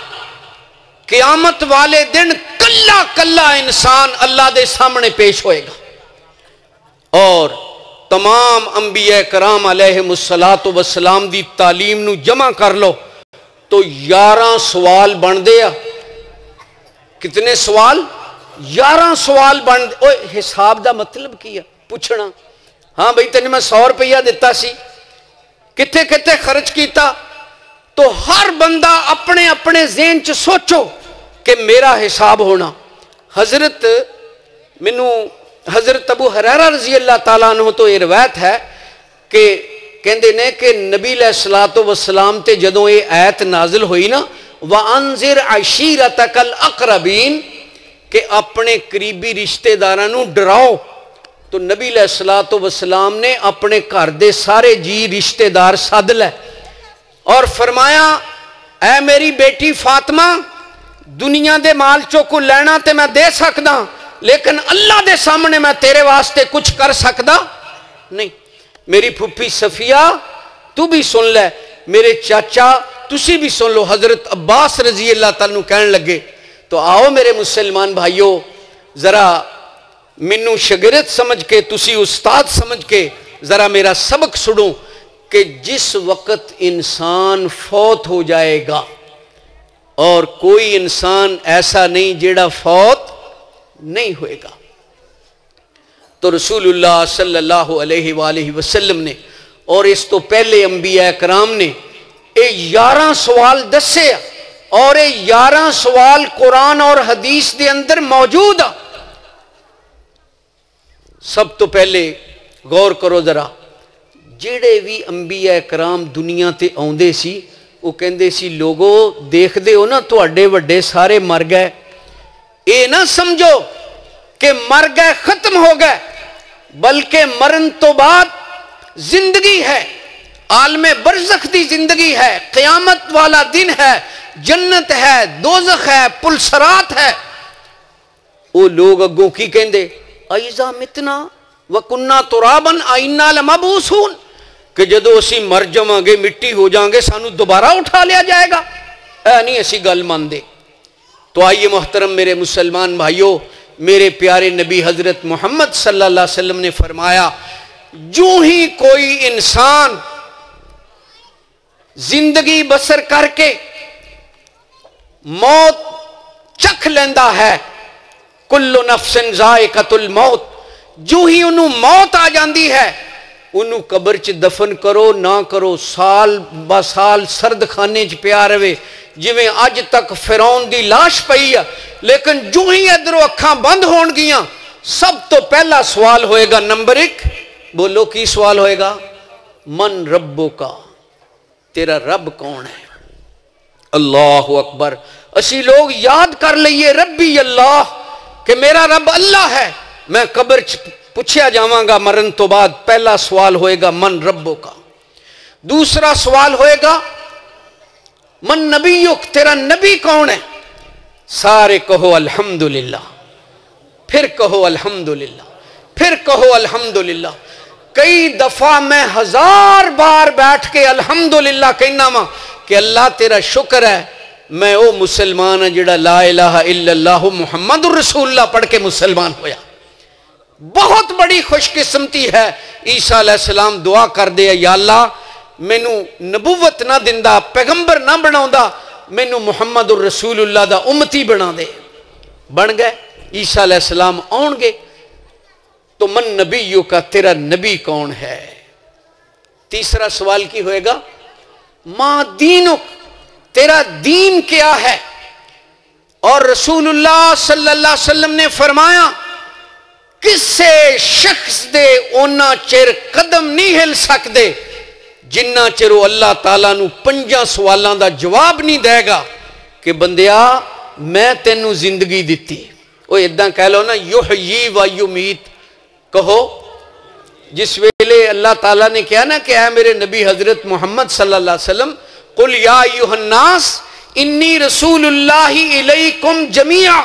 ਕਿਆਮਤ ਵਾਲੇ ਦਿਨ ਕੱਲਾ ਕੱਲਾ ਇਨਸਾਨ ਅੱਲਾ ਦੇ ਸਾਹਮਣੇ ਪੇਸ਼ ਹੋਏਗਾ ਔਰ तमाम अंबिया कराम अलैहिस्सलातो वसलाम दी तालीम ਨੂੰ ਜਮਾ ਕਰ ਲਓ तो 11 ਸਵਾਲ ਬਣਦੇ ਆ ਕਿਤਨੇ ਸਵਾਲ 11 ਸਵਾਲ ਬਣ ਓਏ ਹਿਸਾਬ ਦਾ ਮਤਲਬ ਕੀ ਆ ਪੁੱਛਣਾ ਹਾਂ ਬਈ ਤੈਨੂੰ ਮੈਂ 100 ਰੁਪਇਆ ਦਿੱਤਾ ਸੀ ਕਿੱਥੇ ਕਿੱਥੇ ਖਰਚ ਕੀਤਾ तो हर बंदा अपने अपने जेन च सोचो कि मेरा हिसाब होना। हज़रत, मैनू हज़रत अबू हरारा रज़ी अल्लाह तला तो यह रवायत है कि कहते ने कि नबी सलातो वसलाम ते जदों ये ऐत नाजिल हुई ना, व अनजिर आशीर तकल अकरबीन, कि अपने करीबी रिश्तेदार डराओ। तो नबी सलातो वसलाम ने अपने घर के सारे जी रिश्तेदार सद लै। और फरमाया, ऐ मेरी बेटी फातिमा, दुनिया के माल चो को लेना तो मैं दे सकदा, लेकिन अल्लाह के सामने मैं तेरे वास्ते कुछ कर सकता नहीं। मेरी फुफी सफिया, तू भी सुन ले। मेरे चाचा, तुसी भी सुन लो, हज़रत अब्बास रज़ी अल्लाह तू कह लगे तो आओ मेरे मुसलमान भाइयों, जरा मैनू शगिरत समझ के, तुसी उस्ताद समझ के, जरा मेरा सबक सुनो कि जिस वक्त इंसान फौत हो जाएगा और कोई इंसान ऐसा नहीं जेड़ा फौत नहीं होएगा। तो रसूलुल्लाह सल्लल्लाहु अलैहि वसल्लम ने और इस तो पहले अंबिया कराम ने ये यारह सवाल दसे और ये यारह सवाल कुरान और हदीस के अंदर मौजूद आ सब तो पहले गौर करो जरा ਜਿਹੜੇ ਵੀ ਅੰਬੀਆ ਕਰਾਮ ਦੁਨੀਆ ਤੇ ਆਉਂਦੇ ਸੀ ਉਹ ਕਹਿੰਦੇ ਸੀ ਲੋਗੋ ਦੇਖਦੇ ਹੋ ਨਾ ਤੁਹਾਡੇ ਵੱਡੇ ਸਾਰੇ ਮਰ ਗਏ ਇਹ ਨਾ ਸਮਝੋ ਕਿ ਮਰ ਗਏ ਖਤਮ ਹੋ ਗਏ ਬਲਕਿ ਮਰਨ ਤੋਂ ਬਾਅਦ ਜ਼ਿੰਦਗੀ ਹੈ आलम बरजख की जिंदगी है क्यामत वाला दिन है जन्नत है दोजख है पुलसरात है वो लोग अगों की कहते आईजा मितना वकुन्ना तुराबन आईना लमबूसून कि जो असी मर जावे मिट्टी हो जाएँगे सानू दोबारा उठा लिया जाएगा। है नहीं असी गल मानते तो आइए मोहतरम मेरे मुसलमान भाइयों, मेरे प्यारे नबी हज़रत मोहम्मद सल्लल्लाहु अलैहि वसल्लम ने फरमाया, जो ही कोई इंसान ज़िंदगी बसर करके मौत चख लेंदा है, कुल्लो नफसन जायकतुल मौत, जो ही उन्होंने मौत आ जाती है उन्हू कबर च दफन करो, ना करो, साल ब साल सर्दखाने पिया रवे। जिमें अज तक फिराउन की लाश पई है लेकिन जो ही इधरों अखा बंद हो सब तो पहला सवाल होएगा, नंबर एक, बोलो की सवाल होएगा? मन रबो का, तेरा रब कौन है? अल्लाह अकबर। असी लोग याद कर लीए रबी अल्लाह, के मेरा रब अल्लाह है। मैं कबर च च पूछया जावगा मरण तो बाद पहला सवाल होएगा, मन रब्बो का। दूसरा सवाल होएगा, मन नबीयुक तेरा नबी कौन है? सारे कहो अल्हम्दुलिल्लाह। फिर कहो अल्हम्दुलिल्लाह। फिर कहो अल्हम्दुलिल्लाह। कई दफ़ा मैं हज़ार बार बैठ के अल्हम्दुलिल्लाह कहना वा कि अल्लाह तेरा शुक्र है, मैं वो मुसलमान है जड़ा ला इलाहा इल्लल्लाहु मुहम्मद रसूलुल्लाह पढ़ के मुसलमान होया। बहुत बड़ी खुशकिस्मती है। ईसा सलाम दुआ कर दे या अल्लाह, मैनू नबूवत ना दिंदा, पैगंबर ना बना मैनू मुहम्मद रसूलुल्लाह दा उम्मती बना दे। बन गए। ईसा सलाम आउणगे। तो मन नबीयों का तेरा नबी कौन है? तीसरा सवाल की होएगा, माँ दीन तेरा दीन क्या है? और रसूलुल्लाह सल्लल्लाहु अलैहि वसल्लम ने फरमाया किसे शख्स दे ओना चिर कदम नहीं हिल सकते ਜਿੰਨਾ ਚਿਰ ਉਹ ਅੱਲਾਹ ਤਾਲਾ ਨੂੰ ਪੰਜਾਂ ਸਵਾਲਾਂ ਦਾ ਜਵਾਬ ਨਹੀਂ ਦੇਗਾ ਕਿ ਬੰਦਿਆ ਮੈਂ ਤੈਨੂੰ ਜ਼ਿੰਦਗੀ ਦਿੱਤੀ ਉਹ ਇਦਾਂ ਕਹਿ ਲਓ ਨਾ ਯੁਹਯੀ व युमीत कहो जिस वेले अल्लाह ताला ने कहा ना कि है मेरे नबी हजरत मोहम्मद सल्लल्लाहु अलैहि वसल्लम कुल या युहन्नास इन्नी रसूलुल्लाहि इलैकुम जमीआ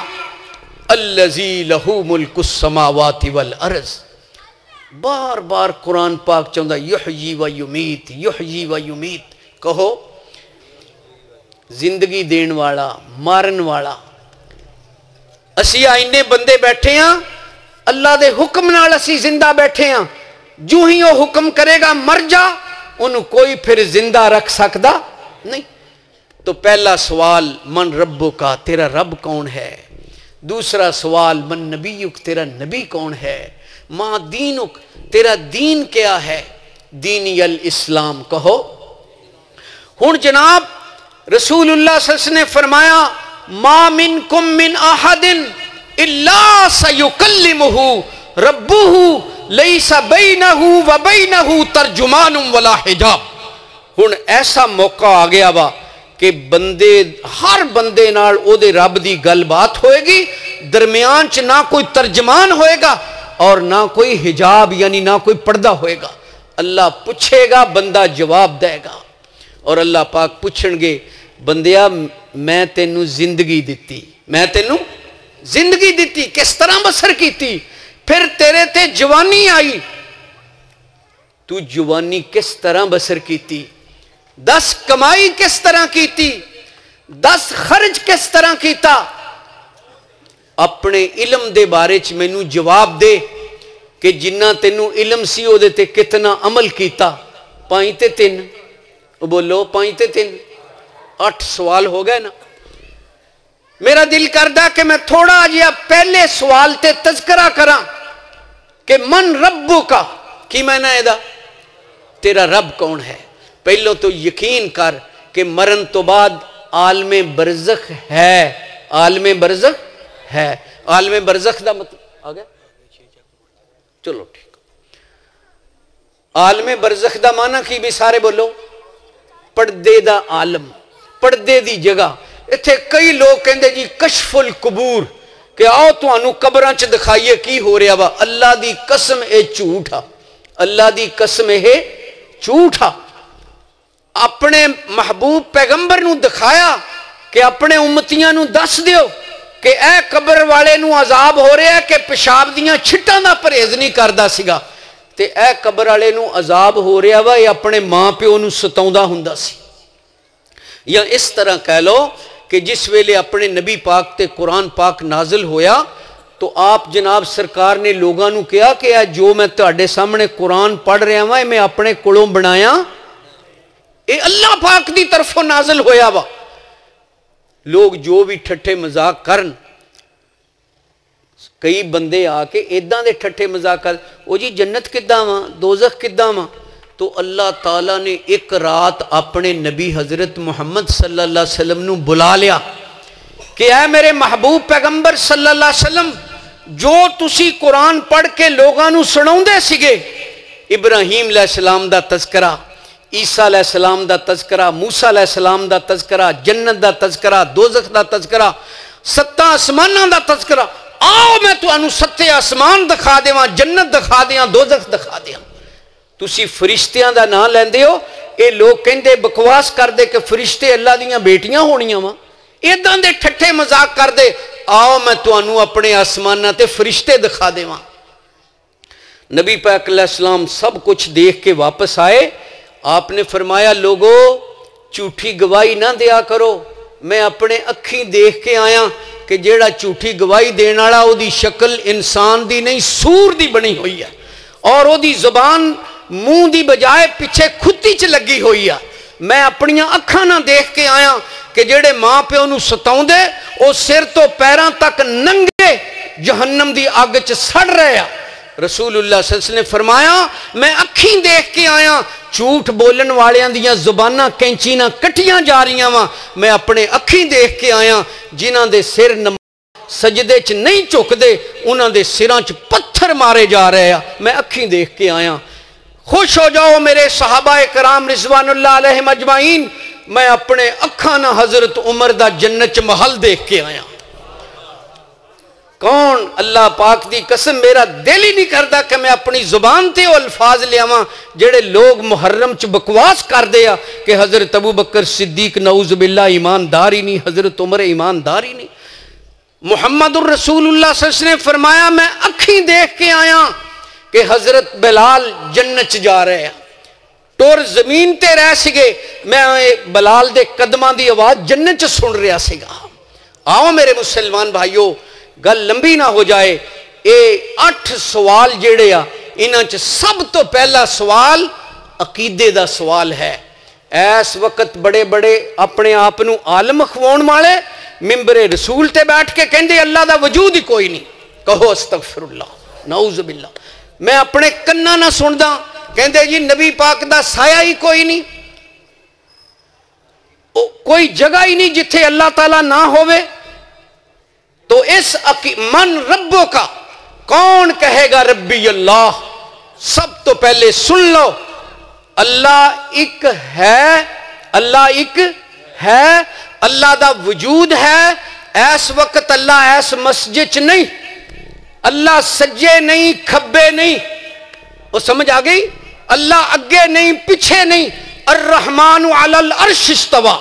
अल्लजी लहू मुल्कुसमावाति वल अरज़। बार बार कुरान पाक चाहता युह जी व युमीत युह जी व युमीत। कहो, ज़िंदगी देने वाला, मारन वाला, असी इन्ने बंदे बैठे हाँ अल्लाह के हुक्म नाल असी ज़िंदा बैठे हाँ। जू ही वह हुक्म करेगा, मर जा उन्हों कोई फिर ज़िंदा रख सकता नहीं। तो पहला सवाल, मन रबो का तेरा रब कौन है? दूसरा सवाल, मन नबी युक तेरा नबी कौन है? माँ दीनुक, तेरा दीन क्या है? दीन यल इस्लाम कहो। हूँ जनाब रसूल सस ने फरमाया, मा मिन कुम मिन आहदिन इल्लाकमहू रबू लई सबई वला हिजाब। हूँ ऐसा मौका आ गया वा ਕਿ ਬੰਦੇ ਹਰ ਬੰਦੇ ਨਾਲ ਉਹਦੇ ਰੱਬ ਦੀ ਗੱਲਬਾਤ ਹੋਏਗੀ ਦਰਮਿਆਨ ਚ ਨਾ ਕੋਈ ਤਰਜਮਾਨ ਹੋਏਗਾ ਔਰ ਨਾ ਕੋਈ ਹਿਜਾਬ ਯਾਨੀ ਨਾ ਕੋਈ ਪਰਦਾ ਹੋਏਗਾ ਅੱਲਾਹ ਪੁੱਛੇਗਾ ਬੰਦਾ ਜਵਾਬ ਦੇਗਾ ਔਰ ਅੱਲਾਹ ਪਾਕ ਪੁੱਛਣਗੇ ਬੰਦਿਆ ਮੈਂ ਤੈਨੂੰ ਜ਼ਿੰਦਗੀ ਦਿੱਤੀ ਮੈਂ ਤੈਨੂੰ ਜ਼ਿੰਦਗੀ ਦਿੱਤੀ ਕਿਸ ਤਰ੍ਹਾਂ ਬਸਰ ਕੀਤੀ ਫਿਰ ਤੇਰੇ ਤੇ ਜਵਾਨੀ ਆਈ ਤੂੰ ਜਵਾਨੀ ਕਿਸ ਤਰ੍ਹਾਂ ਬਸਰ ਕੀਤੀ दस कमाई किस तरह की थी दस खर्च किस तरह किया अपने इलम दे बारे च मैनू जवाब दे कि जिन्ना तेनू इलम सी वो कितना अमल किया पाई ते तीन बोलो, पाई ते तीन अठ सवाल हो गए ना। मेरा दिल करता कि मैं थोड़ा जहा पहले सवाल ते तस्करा करा कि मन रबू का, की मैंने एदा? तेरा रब कौन है? पहलों तो यकीन कर कि मरण तो बाद आलम बरजख है। आलम बरजख है। आलम बरजख का मतलब आ गया? चलो ठीक। आलम बरजख का माना की भी सारे बोलो? पर्दे का आलम पर्दे की जगह। इतने कई लोग कहते जी, कशफुल कबूर, कि आओ तू कबर च दिखाइए की हो रहा वा। अल्लाह की कसम यह झूठ आ। अल्लाह की कसम यह झूठ आ। अपने महबूब पैगंबर दिखाया कि अपने उम्मतियाँ दस दौ कि यह कबर वाले आजाब हो रहा है कि पेशाब दियाँ छिट्टा का परहेज नहीं करता सगा। तो कबर वाले आजाब हो रहा वा यह अपने माँ प्यो न सता हों या इस तरह कह लो कि जिस वेले अपने नबी पाक ते कुरान पाक नाजिल होया तो आप जनाब सरकार ने लोगों कहा कि जो मैं थोड़े सामने कुरान पढ़ रहा वा मैं अपने को बनाया ये अल्लाह पाक की तरफों नाजल होया वा। लोग जो भी ठट्ठे मज़ाक कर कई बंदे आके इदा के ठट्ठे मज़ाक कर वो जी, जन्नत किदा वा? दोजख किदा वा? तो अल्लाह तला ने एक रात अपने नबी हज़रत मुहम्मद सल्ला वसलम बुला लिया कि ए मेरे महबूब पैगंबर सल्ला वसलम जो ती कुरान पढ़ के लोगों सुना इब्राहिम सलाम का तस्करा ईसा अलैहिस्सलाम का तस्करा मूसा अलैहिस्सलाम का तस्करा जन्नत का तस्करा दोजख का तस्करा सत्ता आसमाना का तस्करा आओ मैं तुम्हें सत्ते आसमान दिखा देव, जन्नत दिखा दें दोजख दिखा दें तुम फरिश्तिया का नाम लेंदे हो ये लोग कहते बकवास करते कि फरिश्ते अल्लाह दियाँ बेटियाँ होनी वा। इदा के ठट्ठे मज़ाक कर दे आओ मैं तुम्हें अपने आसमाना से फरिश्ते दिखा देव। नबी पैकलाम सब कुछ देख के वापस आए आपने फरमाया, लोगो, झूठी गवाही ना दिया करो। मैं अपने अखी देख के आया कि जेड़ा झूठी गवाही देने वाला शक्ल इंसान की नहीं, सूर दी बनी हुई है और ओदी ज़ुबान मुँह बजाय पिछे खुदी च लगी हुई है मैं अपन अखा ना देख के आया कि जेड़े माँ प्यो न सताते सिर तो पैरों तक नंगे जहनम की अग च सड़ रहे हैं ਰਸੂਲullah ਸੱਲੱਲਾਹੁ ਨੇ ਫਰਮਾਇਆ ਮੈਂ ਅੱਖੀਂ ਦੇਖ ਕੇ ਆਇਆ ਝੂਠ ਬੋਲਣ ਵਾਲਿਆਂ ਦੀਆਂ ਜ਼ੁਬਾਨਾਂ ਕੈਂਚੀ ਨਾਲ ਕੱਟੀਆਂ ਜਾ ਰਹੀਆਂ ਵਾ ਮੈਂ ਆਪਣੇ ਅੱਖੀਂ ਦੇਖ ਕੇ ਆਇਆ ਜਿਨ੍ਹਾਂ ਦੇ ਸਿਰ ਸਜਦੇ 'ਚ ਨਹੀਂ ਝੁਕਦੇ ਉਹਨਾਂ ਦੇ ਸਿਰਾਂ 'ਚ ਪੱਥਰ ਮਾਰੇ ਜਾ ਰਹੇ ਆ ਮੈਂ ਅੱਖੀਂ ਦੇਖ ਕੇ ਆਇਆ खुश हो जाओ मेरे सहाबा कराम रिजवान अजमाइन मैं अपने अखा ना हजरत उमर का जन्नत महल देख के कौन अल्लाह पाक की कसम, मेरा दिल ही नहीं करता कि मैं अपनी ज़ुबान से अल्फाज लियाव, जेडे लोग मुहर्रम च बकवास करते हैं कि हज़रत अबू बकर सिद्दीक नऊज बिल्ला ईमानदार ही नहीं, हज़रत उमर ईमानदार ही नहीं। मुहम्मद रसूलुल्लाह ने फरमाया, मैं अखी देख के आया कि हज़रत बिलाल जन्नत जा रहे हैं। टोर ज़मीन ते रह सके मैं बलाल के कदम की आवाज़ जन्नत सुन रहा आओ मेरे मुसलमान भाइयों गल लंबी ना हो जाए। ये अठ सवाल जेड़े आ, इन्हों सब तो पहला सवाल अकीदे का सवाल है। इस वक्त बड़े बड़े अपने आप न आलम खवाउन वाले मिम्बरे रसूल ते बैठ के कहते अल्लाह का वजूद ही कोई नहीं कहो अस्तगफिरुल्ला नऊज बिल्ला मैं अपने कन्ना ना सुनदा कहते जी, नबी पाक का साया ही कोई नहीं कोई जगह ही नहीं जिथे अल्लाह तला ना होवे। तो इस मन रब्बों का, कौन कहेगा, रब्बी अल्लाह? सब तो पहले सुन लो। अल्लाह एक है, अल्लाह एक है, अल्लाह का वजूद है। ऐस वक्त अल्लाह ऐस मस्जिद च नहीं। अल्लाह सज्जे नहीं, खब्बे नहीं। वो समझ आ गई? अल्लाह अगे नहीं, पीछे नहीं। अर्रहमान अर्श इस्तवा।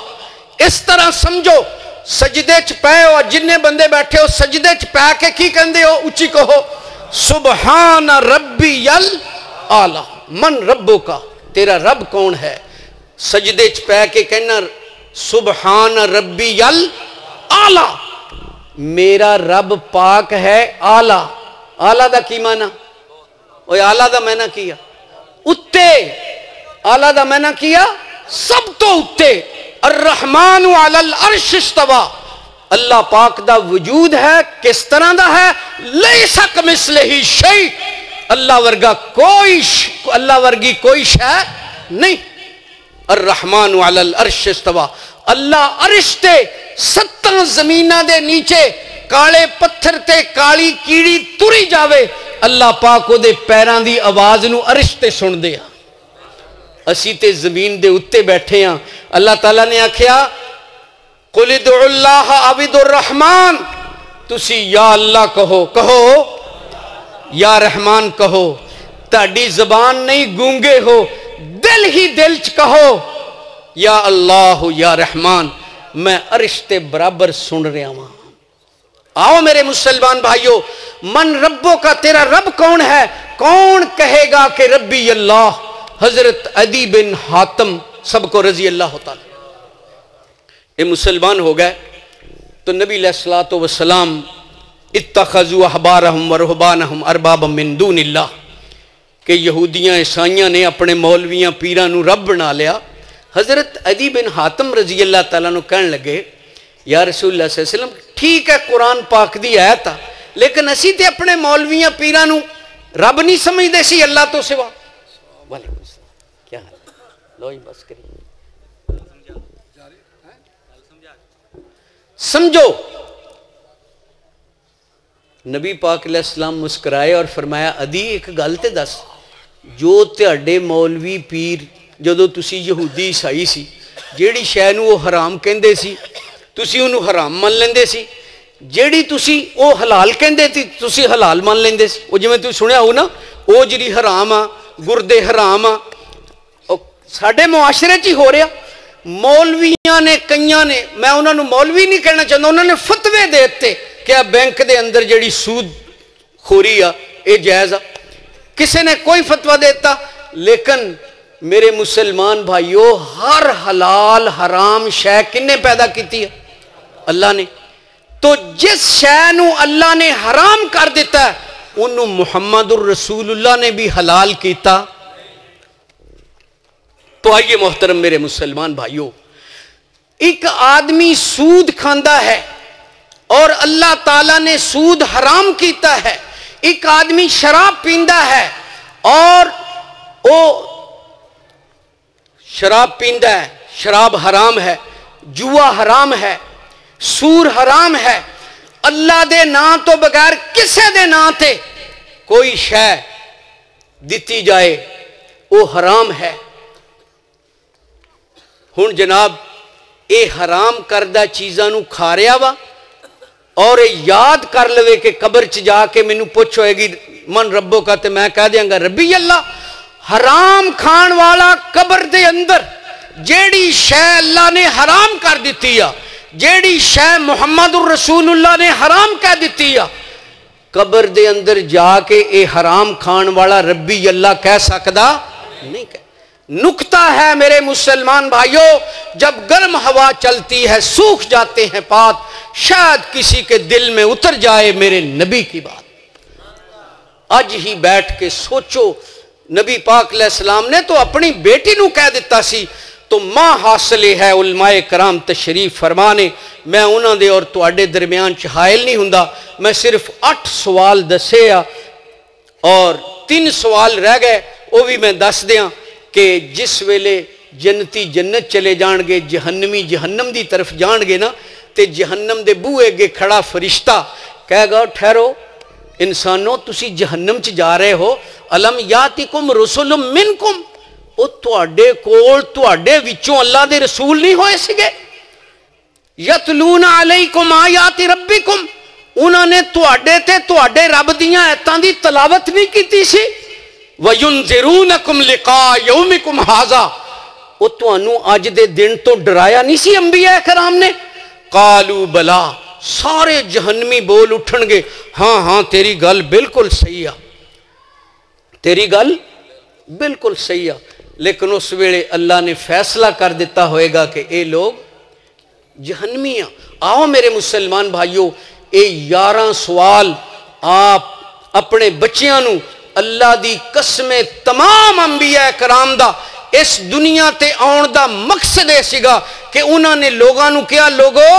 इस तरह समझो। सजदे च पै हो जिन्ने बंदे बैठे हो, सजदे च पै के की कहते हो? उची कहो सुबहान रब्बी यल आला, मन रब्बो का तेरा रब कौन है? सजदे च पै के कहना सुबहान रब्बी यल आला, मेरा रब पाक है आला। आला का की माना? वो आला का मैना किया उत्ते। आला का मैना किया सब तो अर्रहमान अर्शवा अल्लाह पाक का वजूद है, किस तरह का है? ले सक मिसले ही शई अल्लाह वर्गा कोई अल्लाह वर्गी कोई शह नहीं। अर्रहमान अर्शवा अल्लाह अरिश्ते सत्तर जमीना दे नीचे, काले पत्थर ते काली कीड़ी तुरी जावे। अल्लाह पाक पैरों की आवाज़ न अरिश्ते सुनते हैं असी तो ज़मीन के उत्ते बैठे हाँ। अल्लाह तला ने आख्या रहमान तुसी या अल्लाह कहो कहो, या रहमान कहो। ताड़ी जबान नहीं गूँगे हो, दिल ही दिल च कहो, या अल्लाह, या रहमान, मैं अरिश्ते बराबर सुन रहा वहाँ आओ मेरे मुसलमान भाइयों, मन रब्बों का तेरा रब कौन है? कौन कहेगा कि रब्बी अल्लाह? हज़रत अदी बिन हातम सबको रज़ी अल्लाह ये मुसलमान हो गए तो नबी सलात वसलाम इतखजू अहबार हम वरहबान हम अरबाब मिंदून के यहूदियाँ, ईसाइया ने अपने मौलविया पीर रब बना लिया। हज़रत अदी बिन हातम रज़ी अल्लाह तला कह लगे, या रसूल ठीक है, कुरान पाक की आयत आ, लेकिन असी तो अपने मौलविया पीर रब नहीं समझते अल्लाह तो सिवा। वाले क्या हाल लो बस करिए समझो नबी पाक सलाम मुस्कराए और फरमाया अदी एक गल तो दस जो ते मौलवी पीर जो तुम यहूदी ईसाई सी ਜਿਹੜੀ ਸ਼ੈ ਨੂੰ ਉਹ ਹਰਾਮ ਕਹਿੰਦੇ ਸੀ ਤੁਸੀਂ ਉਹਨੂੰ ਹਰਾਮ ਮੰਨ ਲੈਂਦੇ ਸੀ ਜਿਹੜੀ ਤੁਸੀਂ ਉਹ ਹਲਾਲ ਕਹਿੰਦੇ ਸੀ ਤੁਸੀਂ ਹਲਾਲ ਮੰਨ ਲੈਂਦੇ ਸੀ ਉਹ ਜਿਵੇਂ ਤੁਸੀਂ ਸੁਣਿਆ ਹੋ ਨਾ ਉਹ ਜਿਹੜੀ ਹਰਾਮ ਆ ਗੁਰਦੇ ਹਰਾਮ ਆ ਉਹ ਸਾਡੇ ਮੁਆਸ਼ਰੇ 'ਚ ਹੀ ਹੋ ਰਿਹਾ ਮੌਲਵੀਆਂ ਨੇ ਕਈਆਂ ਨੇ ਮੈਂ ਉਹਨਾਂ ਨੂੰ ਮੌਲਵੀ ਨਹੀਂ ਕਹਿਣਾ ਚਾਹੁੰਦਾ ਉਹਨਾਂ ਨੇ ਫਤਵੇ ਦੇ ਦਿੱਤੇ ਕਿ ਆ ਬੈਂਕ ਦੇ ਅੰਦਰ ਜਿਹੜੀ ਸੂਦ ਖੋਰੀ ਆ ਇਹ ਜਾਇਜ਼ ਆ ਕਿਸੇ ਨੇ ਕੋਈ ਫਤਵਾ ਦਿੱਤਾ ਲੇਕਿਨ मेरे मुसलमान भाइयों हर हलाल हराम शह किन्ने पैदा की है अल्लाह ने तो जिस शह अल्लाह ने हराम कर दिता है उन्होंने मुहम्मद रसूलुल्लाह ने भी हलाल किया तो आइए मोहतरम मेरे मुसलमान भाइयों, एक आदमी सूद खांदा है और अल्लाह ताला ने सूद हराम किया है। एक आदमी शराब पींदा है और वो शराब पींदा है, शराब हराम है, जुआ हराम है, सूर हराम है। अल्लाह दे ना तो बगैर किसी दे ना ते कोई शह दी जाए ਉਹ ਹਰਾਮ ਹੈ ਹੁਣ ਜਨਾਬ ਇਹ ਹਰਾਮ ਕਰਦਾ ਚੀਜ਼ਾਂ ਨੂੰ ਖਾ ਰਿਹਾ ਵਾ ਔਰ ਇਹ ਯਾਦ ਕਰ ਲਵੇ ਕਿ ਕਬਰ 'ਚ ਜਾ ਕੇ ਮੈਨੂੰ ਪੁੱਛ ਹੋਏਗੀ ਮਨ ਰੱਬੋ ਕਾ ਤੇ ਮੈਂ ਕਹਿ ਦਿਆਂਗਾ ਰੱਬੀ ਅੱਲਾ ਹਰਾਮ ਖਾਣ ਵਾਲਾ ਕਬਰ ਦੇ ਅੰਦਰ ਜਿਹੜੀ ਸ਼ੈ ਅੱਲਾ ਨੇ ਹਰਾਮ ਕਰ ਦਿੱਤੀ ਆ ਜਿਹੜੀ ਸ਼ੈ ਮੁਹੰਮਦੁਰ ਰਸੂਲullah ਨੇ ਹਰਾਮ ਕਹਿ ਦਿੱਤੀ ਆ ਕਬਰ ਦੇ ਅੰਦਰ ਜਾ ਕੇ ਇਹ ਹਰਾਮ ਖਾਣ ਵਾਲਾ ਰੱਬੀ ਅੱਲਾ ਕਹਿ ਸਕਦਾ नहीं कह नुकता है मेरे मुसलमान भाइयों जब गर्म हवा चलती है सूख जाते हैं पात शायद किसी के दिल में उतर जाए मेरे नबी की बात अज ही बैठ के सोचो नबी पाक सलाम ने तो अपनी बेटी नु कह दिता सी तो माँ हासिले है उलमाए कराम तशरीफ़ फरमा ने मैं उन्होंने और थोड़े दरम्यान च हायल नहीं हूँ मैं सिर्फ़ अठ सवाल दसे आ और तीन सवाल रह गए। वह भी मैं दस दें कि जिस वेले जन्नती जन्नत चले जाएँगे जहन्नमी जहन्नम की तरफ़ जाएँगे ना तो जहन्नम के बूहे अगे खड़ा फरिश्ता कहगा, ठहरो, इंसानों तुम जहन्नम च जा रहे हो। अलम या तिकुम रसुलम मिन कुम ਉਹ ਤੁਹਾਡੇ ਕੋਲ ਤੁਹਾਡੇ ਵਿੱਚੋਂ ਅੱਲਾ ਦੇ ਰਸੂਲ ਨਹੀਂ ਹੋਏ ਸੀਗੇ ਯਤਲੂਨ ਅਲੈਕੁਮ ਆਯਾਤੀ ਰੱਬਿਕੁਮ ਉਹਨਾਂ ਨੇ ਤੁਹਾਡੇ ਤੇ ਤੁਹਾਡੇ ਰੱਬ ਦੀਆਂ ਆਇਤਾਂ ਦੀ ਤਲਾਵਤ ਨਹੀਂ ਕੀਤੀ ਸੀ ਵਯੁਨਜ਼ਿਰੂਨਕੁਮ ਲਿਕਾ ਯੌਮਿਕੁਮ ਹਾਜ਼ਾ ਉਹ ਤੁਹਾਨੂੰ ਅੱਜ ਦੇ ਦਿਨ ਤੋਂ ਡਰਾਇਆ ਨਹੀਂ ਸੀ ਅੰਬੀਆ ਕਰਾਮ ਨੇ ਕਾਲੂ ਬਲਾ ਸਾਰੇ ਜਹੰਨਮੀ ਬੋਲ ਉਠਣਗੇ ਹਾਂ ਹਾਂ ਤੇਰੀ ਗੱਲ ਬਿਲਕੁਲ ਸਹੀ ਆ ਤੇਰੀ ਗੱਲ ਬਿਲਕੁਲ ਸਹੀ ਆ लेकिन उस वे अल्लाह ने फैसला कर दिता होएगा कि ये लोग जहनमी हैं आओ मेरे मुसलमान भाइयों ये यार सवाल आप अपने बच्चों अल्लाह की कसमें तमाम अंबिया कराम का इस दुनिया से आने का मकसद यह सगा कि उन्होंने लोगों को कहा, लोगो,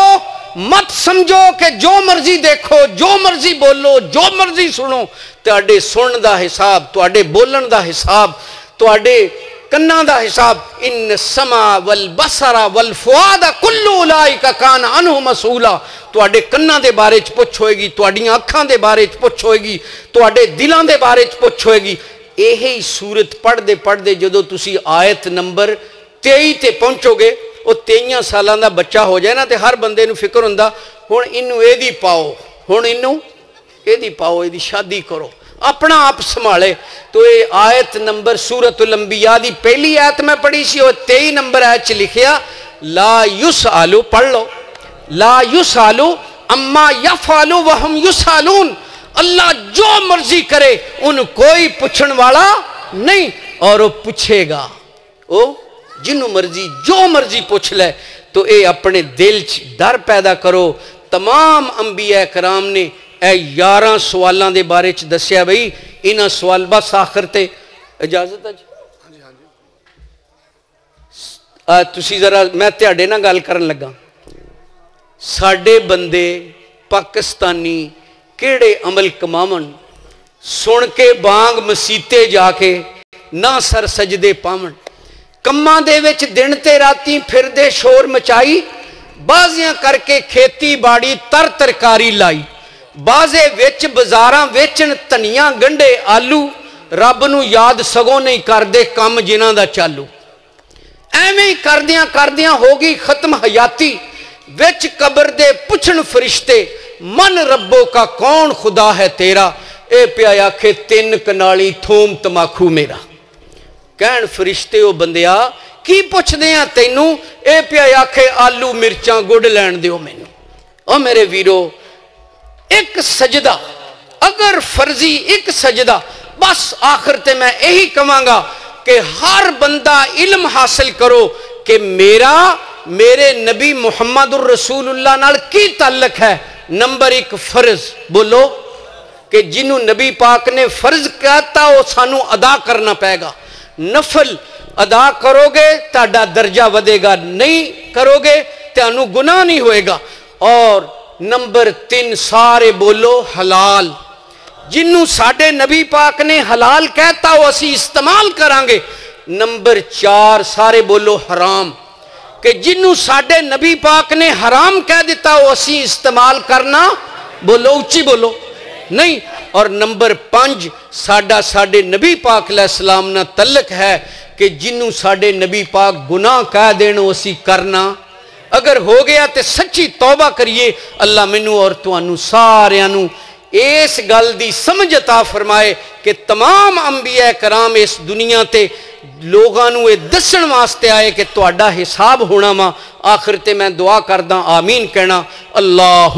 मत समझो कि जो मर्ज़ी देखो, जो मर्ज़ी बोलो, जो मर्ज़ी सुनो ते सुन का हिसाब तो बोलन का हिसाब तो ਕੰਨਾਂ ਦਾ ਹਿਸਾਬ ਇਨ ਸਮਾ ਵਲ ਬਸਰਾ ਵਲ ਫੁਆਦ ਕੁੱਲੂ ਉਲਾਇਕਾ ਕਾਨ ਅਨਹੂ ਮਸੂਲਾ ਤੁਹਾਡੇ ਕੰਨਾਂ ਦੇ ਬਾਰੇ ਚ ਪੁੱਛ ਹੋਏਗੀ ਤੁਹਾਡੀਆਂ ਅੱਖਾਂ ਦੇ ਬਾਰੇ ਚ ਪੁੱਛ ਹੋਏਗੀ ਤੁਹਾਡੇ ਦਿਲਾਂ ਦੇ ਬਾਰੇ ਚ ਪੁੱਛ ਹੋਏਗੀ ਇਹ ਹੀ ਸੂਰਤ ਪੜ੍ਹਦੇ ਪੜ੍ਹਦੇ ਜਦੋਂ ਤੁਸੀਂ ਆਇਤ ਨੰਬਰ 23 ਤੇ ਪਹੁੰਚੋਗੇ ਉਹ 23 ਸਾਲਾਂ ਦਾ ਬੱਚਾ ਹੋ ਜਾਏ ਨਾ ਤੇ ਹਰ ਬੰਦੇ ਨੂੰ ਫਿਕਰ ਹੁੰਦਾ ਹੁਣ ਇਹਨੂੰ ਇਹਦੀ ਪਾਓ ਹੁਣ ਇਹਨੂੰ ਇਹਦੀ ਪਾਓ ਇਹਦੀ ਸ਼ਾਦੀ ਕਰੋ अपना आप संभाले। तो ये आयत नंबर सूरतुल अंबिया दी पहली आयत मैं पढ़ी सी, और तेई नंबर आयत लिखिया, ला युस आलू पढ़ लो। ला युस आलू अम्मा यफ आलू वहम युस आलून अल्लाह जो मर्ज़ी करे, उन कोई पूछण वाला नहीं, और वो पूछेगा। ओ, जिन्हों मर्ज़ी, जो मर्ज़ी पूछ ले तो ये अपने दिल च डर पैदा करो। तमाम अंबिया कराम ने ਇਹ 11 ਸਵਾਲਾਂ ਦੇ ਬਾਰੇ ਚ ਦੱਸਿਆ ਬਈ ਇਹਨਾਂ ਸਵਾਲ ਬਸ ਆਖਰ ਤੇ ਇਜਾਜ਼ਤ ਹੈ ਜੀ ਹਾਂਜੀ ਹਾਂਜੀ ਤੁਸੀਂ ਜ਼ਰਾ ਮੈਂ ਤੁਹਾਡੇ ਨਾਲ ਗੱਲ ਕਰਨ ਲੱਗਾ ਸਾਡੇ ਬੰਦੇ ਪਾਕਿਸਤਾਨੀ ਕਿਹੜੇ ਅਮਲ ਕਮਾਵਣ ਸੁਣ ਕੇ ਬਾਗ ਮਸੀਤੇ ਜਾ ਕੇ ਨਾ ਸਰ ਸਜਦੇ ਪਾਵਣ ਕੰਮਾਂ ਦੇ ਵਿੱਚ ਦਿਨ ਤੇ ਰਾਤੀ ਫਿਰਦੇ ਸ਼ੋਰ ਮਚਾਈ ਬਾਜ਼ੀਆਂ ਕਰਕੇ ਖੇਤੀ ਬਾੜੀ ਤਰ ਤਰਕਾਰੀ ਲਾਈ ਬਾਜ਼ੇ ਵਿੱਚ, ਬਾਜ਼ਾਰਾਂ ਵੇਚਣ, ਧਨੀਆਂ, ਗੰਢੇ, ਆਲੂ, ਰੱਬ ਨੂੰ ਯਾਦ ਸਗੋਂ ਨਹੀਂ ਕਰਦੇ ਕੰਮ ਜਿਨ੍ਹਾਂ ਦਾ ਚਾਲੂ। ਐਵੇਂ ਹੀ ਕਰਦਿਆਂ ਕਰਦਿਆਂ ਹੋ ਗਈ ਖਤਮ ਹਯਾਤੀ, ਵਿੱਚ ਕਬਰ ਦੇ ਪੁੱਛਣ ਫਰਿਸ਼ਤੇ, ਮਨ ਰੱਬੋ ਕਾ ਕੌਣ ਖੁਦਾ ਹੈ ਤੇਰਾ? ਇਹ ਪਿਆ ਆਖੇ, ਤਿੰਨ ਕਨਾਲੀ ਥੋਮ ਤਮਾਖੂ ਮੇਰਾ। ਕਹਿਣ ਫਰਿਸ਼ਤੇ ਉਹ ਬੰਦਿਆ, ਕੀ ਪੁੱਛਦੇ ਆ ਤੈਨੂੰ? ਇਹ ਪਿਆ ਆਖੇ, ਆਲੂ ਮਿਰਚਾਂ ਗੁੜ ਲੈਣ ਦਿਓ ਮੈਨੂੰ। ਉਹ ਮੇਰੇ ਵੀਰੋ एक सजदा, अगर फर्जी एक सजदा, बस आखिर ते मैं यही कहांगा कि हर बंदा इलम हासिल करो कि मेरा, मेरे नबी मुहम्मद रसूल की तलक है। नंबर एक फ़र्ज़, बोलो कि जिन्हों नबी पाक ने फ़र्ज़ कहता वह सानू अदा करना पेगा। नफल अदा करोगे तो दर्जा वेगा नहीं करोगे तो गुनाह नहीं होएगा। और नंबर तीन, सारे बोलो हलाल। जिन्हों साडे नबी पाक ने हलाल कहता वो असी इस्तेमाल करा नंबर चार, सारे बोलो हराम। कि जिन्हों साडे नबी पाक ने हराम कह दिता वो असी इस्तेमाल करना, बोलो उची बोलो। नहीं, और नंबर पाँच साडा साडे नबी पाक सलाम ना तलक है कि जिन्हों साडे नबी पाक गुनाह कह देन असी करना। अगर हो गया तो सच्ची तौबा करिए। अल्लाह मैनू और तू सारू इस गल की समझ अता फरमाए कि तमाम अंबिया कराम इस दुनिया से लोगों ये दसण वास्ते आए कि थोड़ा हिसाब होना वा। आखिर ते मैं दुआ करदा, आमीन कहना अल्लाह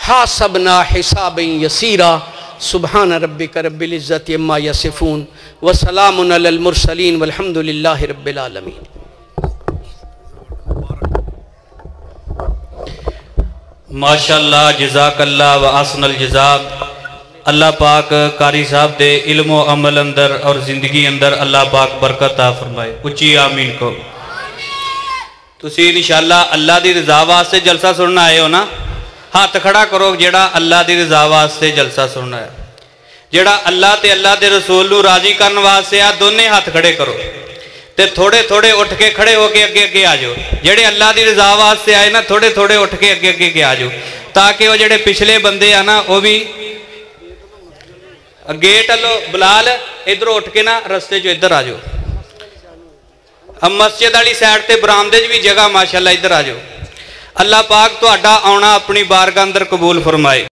हा सबना हिसाब यसीरा। सुबहान रबी करबिल इज़्ज़त यम्मा यसिफून। वसलाम मुरसलीन। वलहमदिल्ला रबीआलमीन माशाला जजाकल्ला व आसनल जजाक। अल्लाह पाक कारी साहब के इल्मो अमल अंदर और ज़िंदगी अंदर अल्लाह पाक बरकत आ फरमाए। उची आमीन को। इनशाला अल्लाह की रजा वास्ते जलसा सुनना आए हो ना? हाथ खड़ा करो जोड़ा अल्लाह की रजा वास्ते जलसा सुनना है। जोड़ा अल्लाह तो अल्लाह के रसूल राज़ी करने वास्ते आ दोने हाथ खड़े करो। ਤੇ ਥੋੜੇ ਥੋੜੇ ਉੱਠ ਕੇ ਖੜੇ ਹੋ ਕੇ ਅੱਗੇ ਅੱਗੇ ਆ ਜਾਓ ਜਿਹੜੇ ਅੱਲਾ ਦੀ ਰਜ਼ਾ ਵਾਸਤੇ ਆਏ ਨਾ ਥੋੜੇ ਥੋੜੇ ਉੱਠ ਕੇ ਅੱਗੇ ਅੱਗੇ ਆ ਜਾਓ ਤਾਂ ਕਿ ਉਹ ਜਿਹੜੇ ਪਿਛਲੇ ਬੰਦੇ ਆ ਨਾ ਉਹ ਵੀ ਗੇਟ ਵੱਲੋਂ ਬਲਾਲ ਇਧਰੋਂ ਉੱਠ ਕੇ ਨਾ ਰਸਤੇ 'ਚੋਂ ਇੱਧਰ ਆ ਜਾਓ ਆ ਮਸਜਿਦ ਵਾਲੀ ਸਾਈਡ ਤੇ ਬਰਾਮਦੇ 'ਚ ਵੀ ਜਗ੍ਹਾ ਮਾਸ਼ਾਅੱਲਾ ਇੱਧਰ ਆ ਜਾਓ ਅੱਲਾਹ ਪਾਕ ਤੁਹਾਡਾ ਆਉਣਾ ਆਪਣੀ ਬਾਰਗਾਹ ਅੰਦਰ ਕਬੂਲ ਫਰਮਾਏ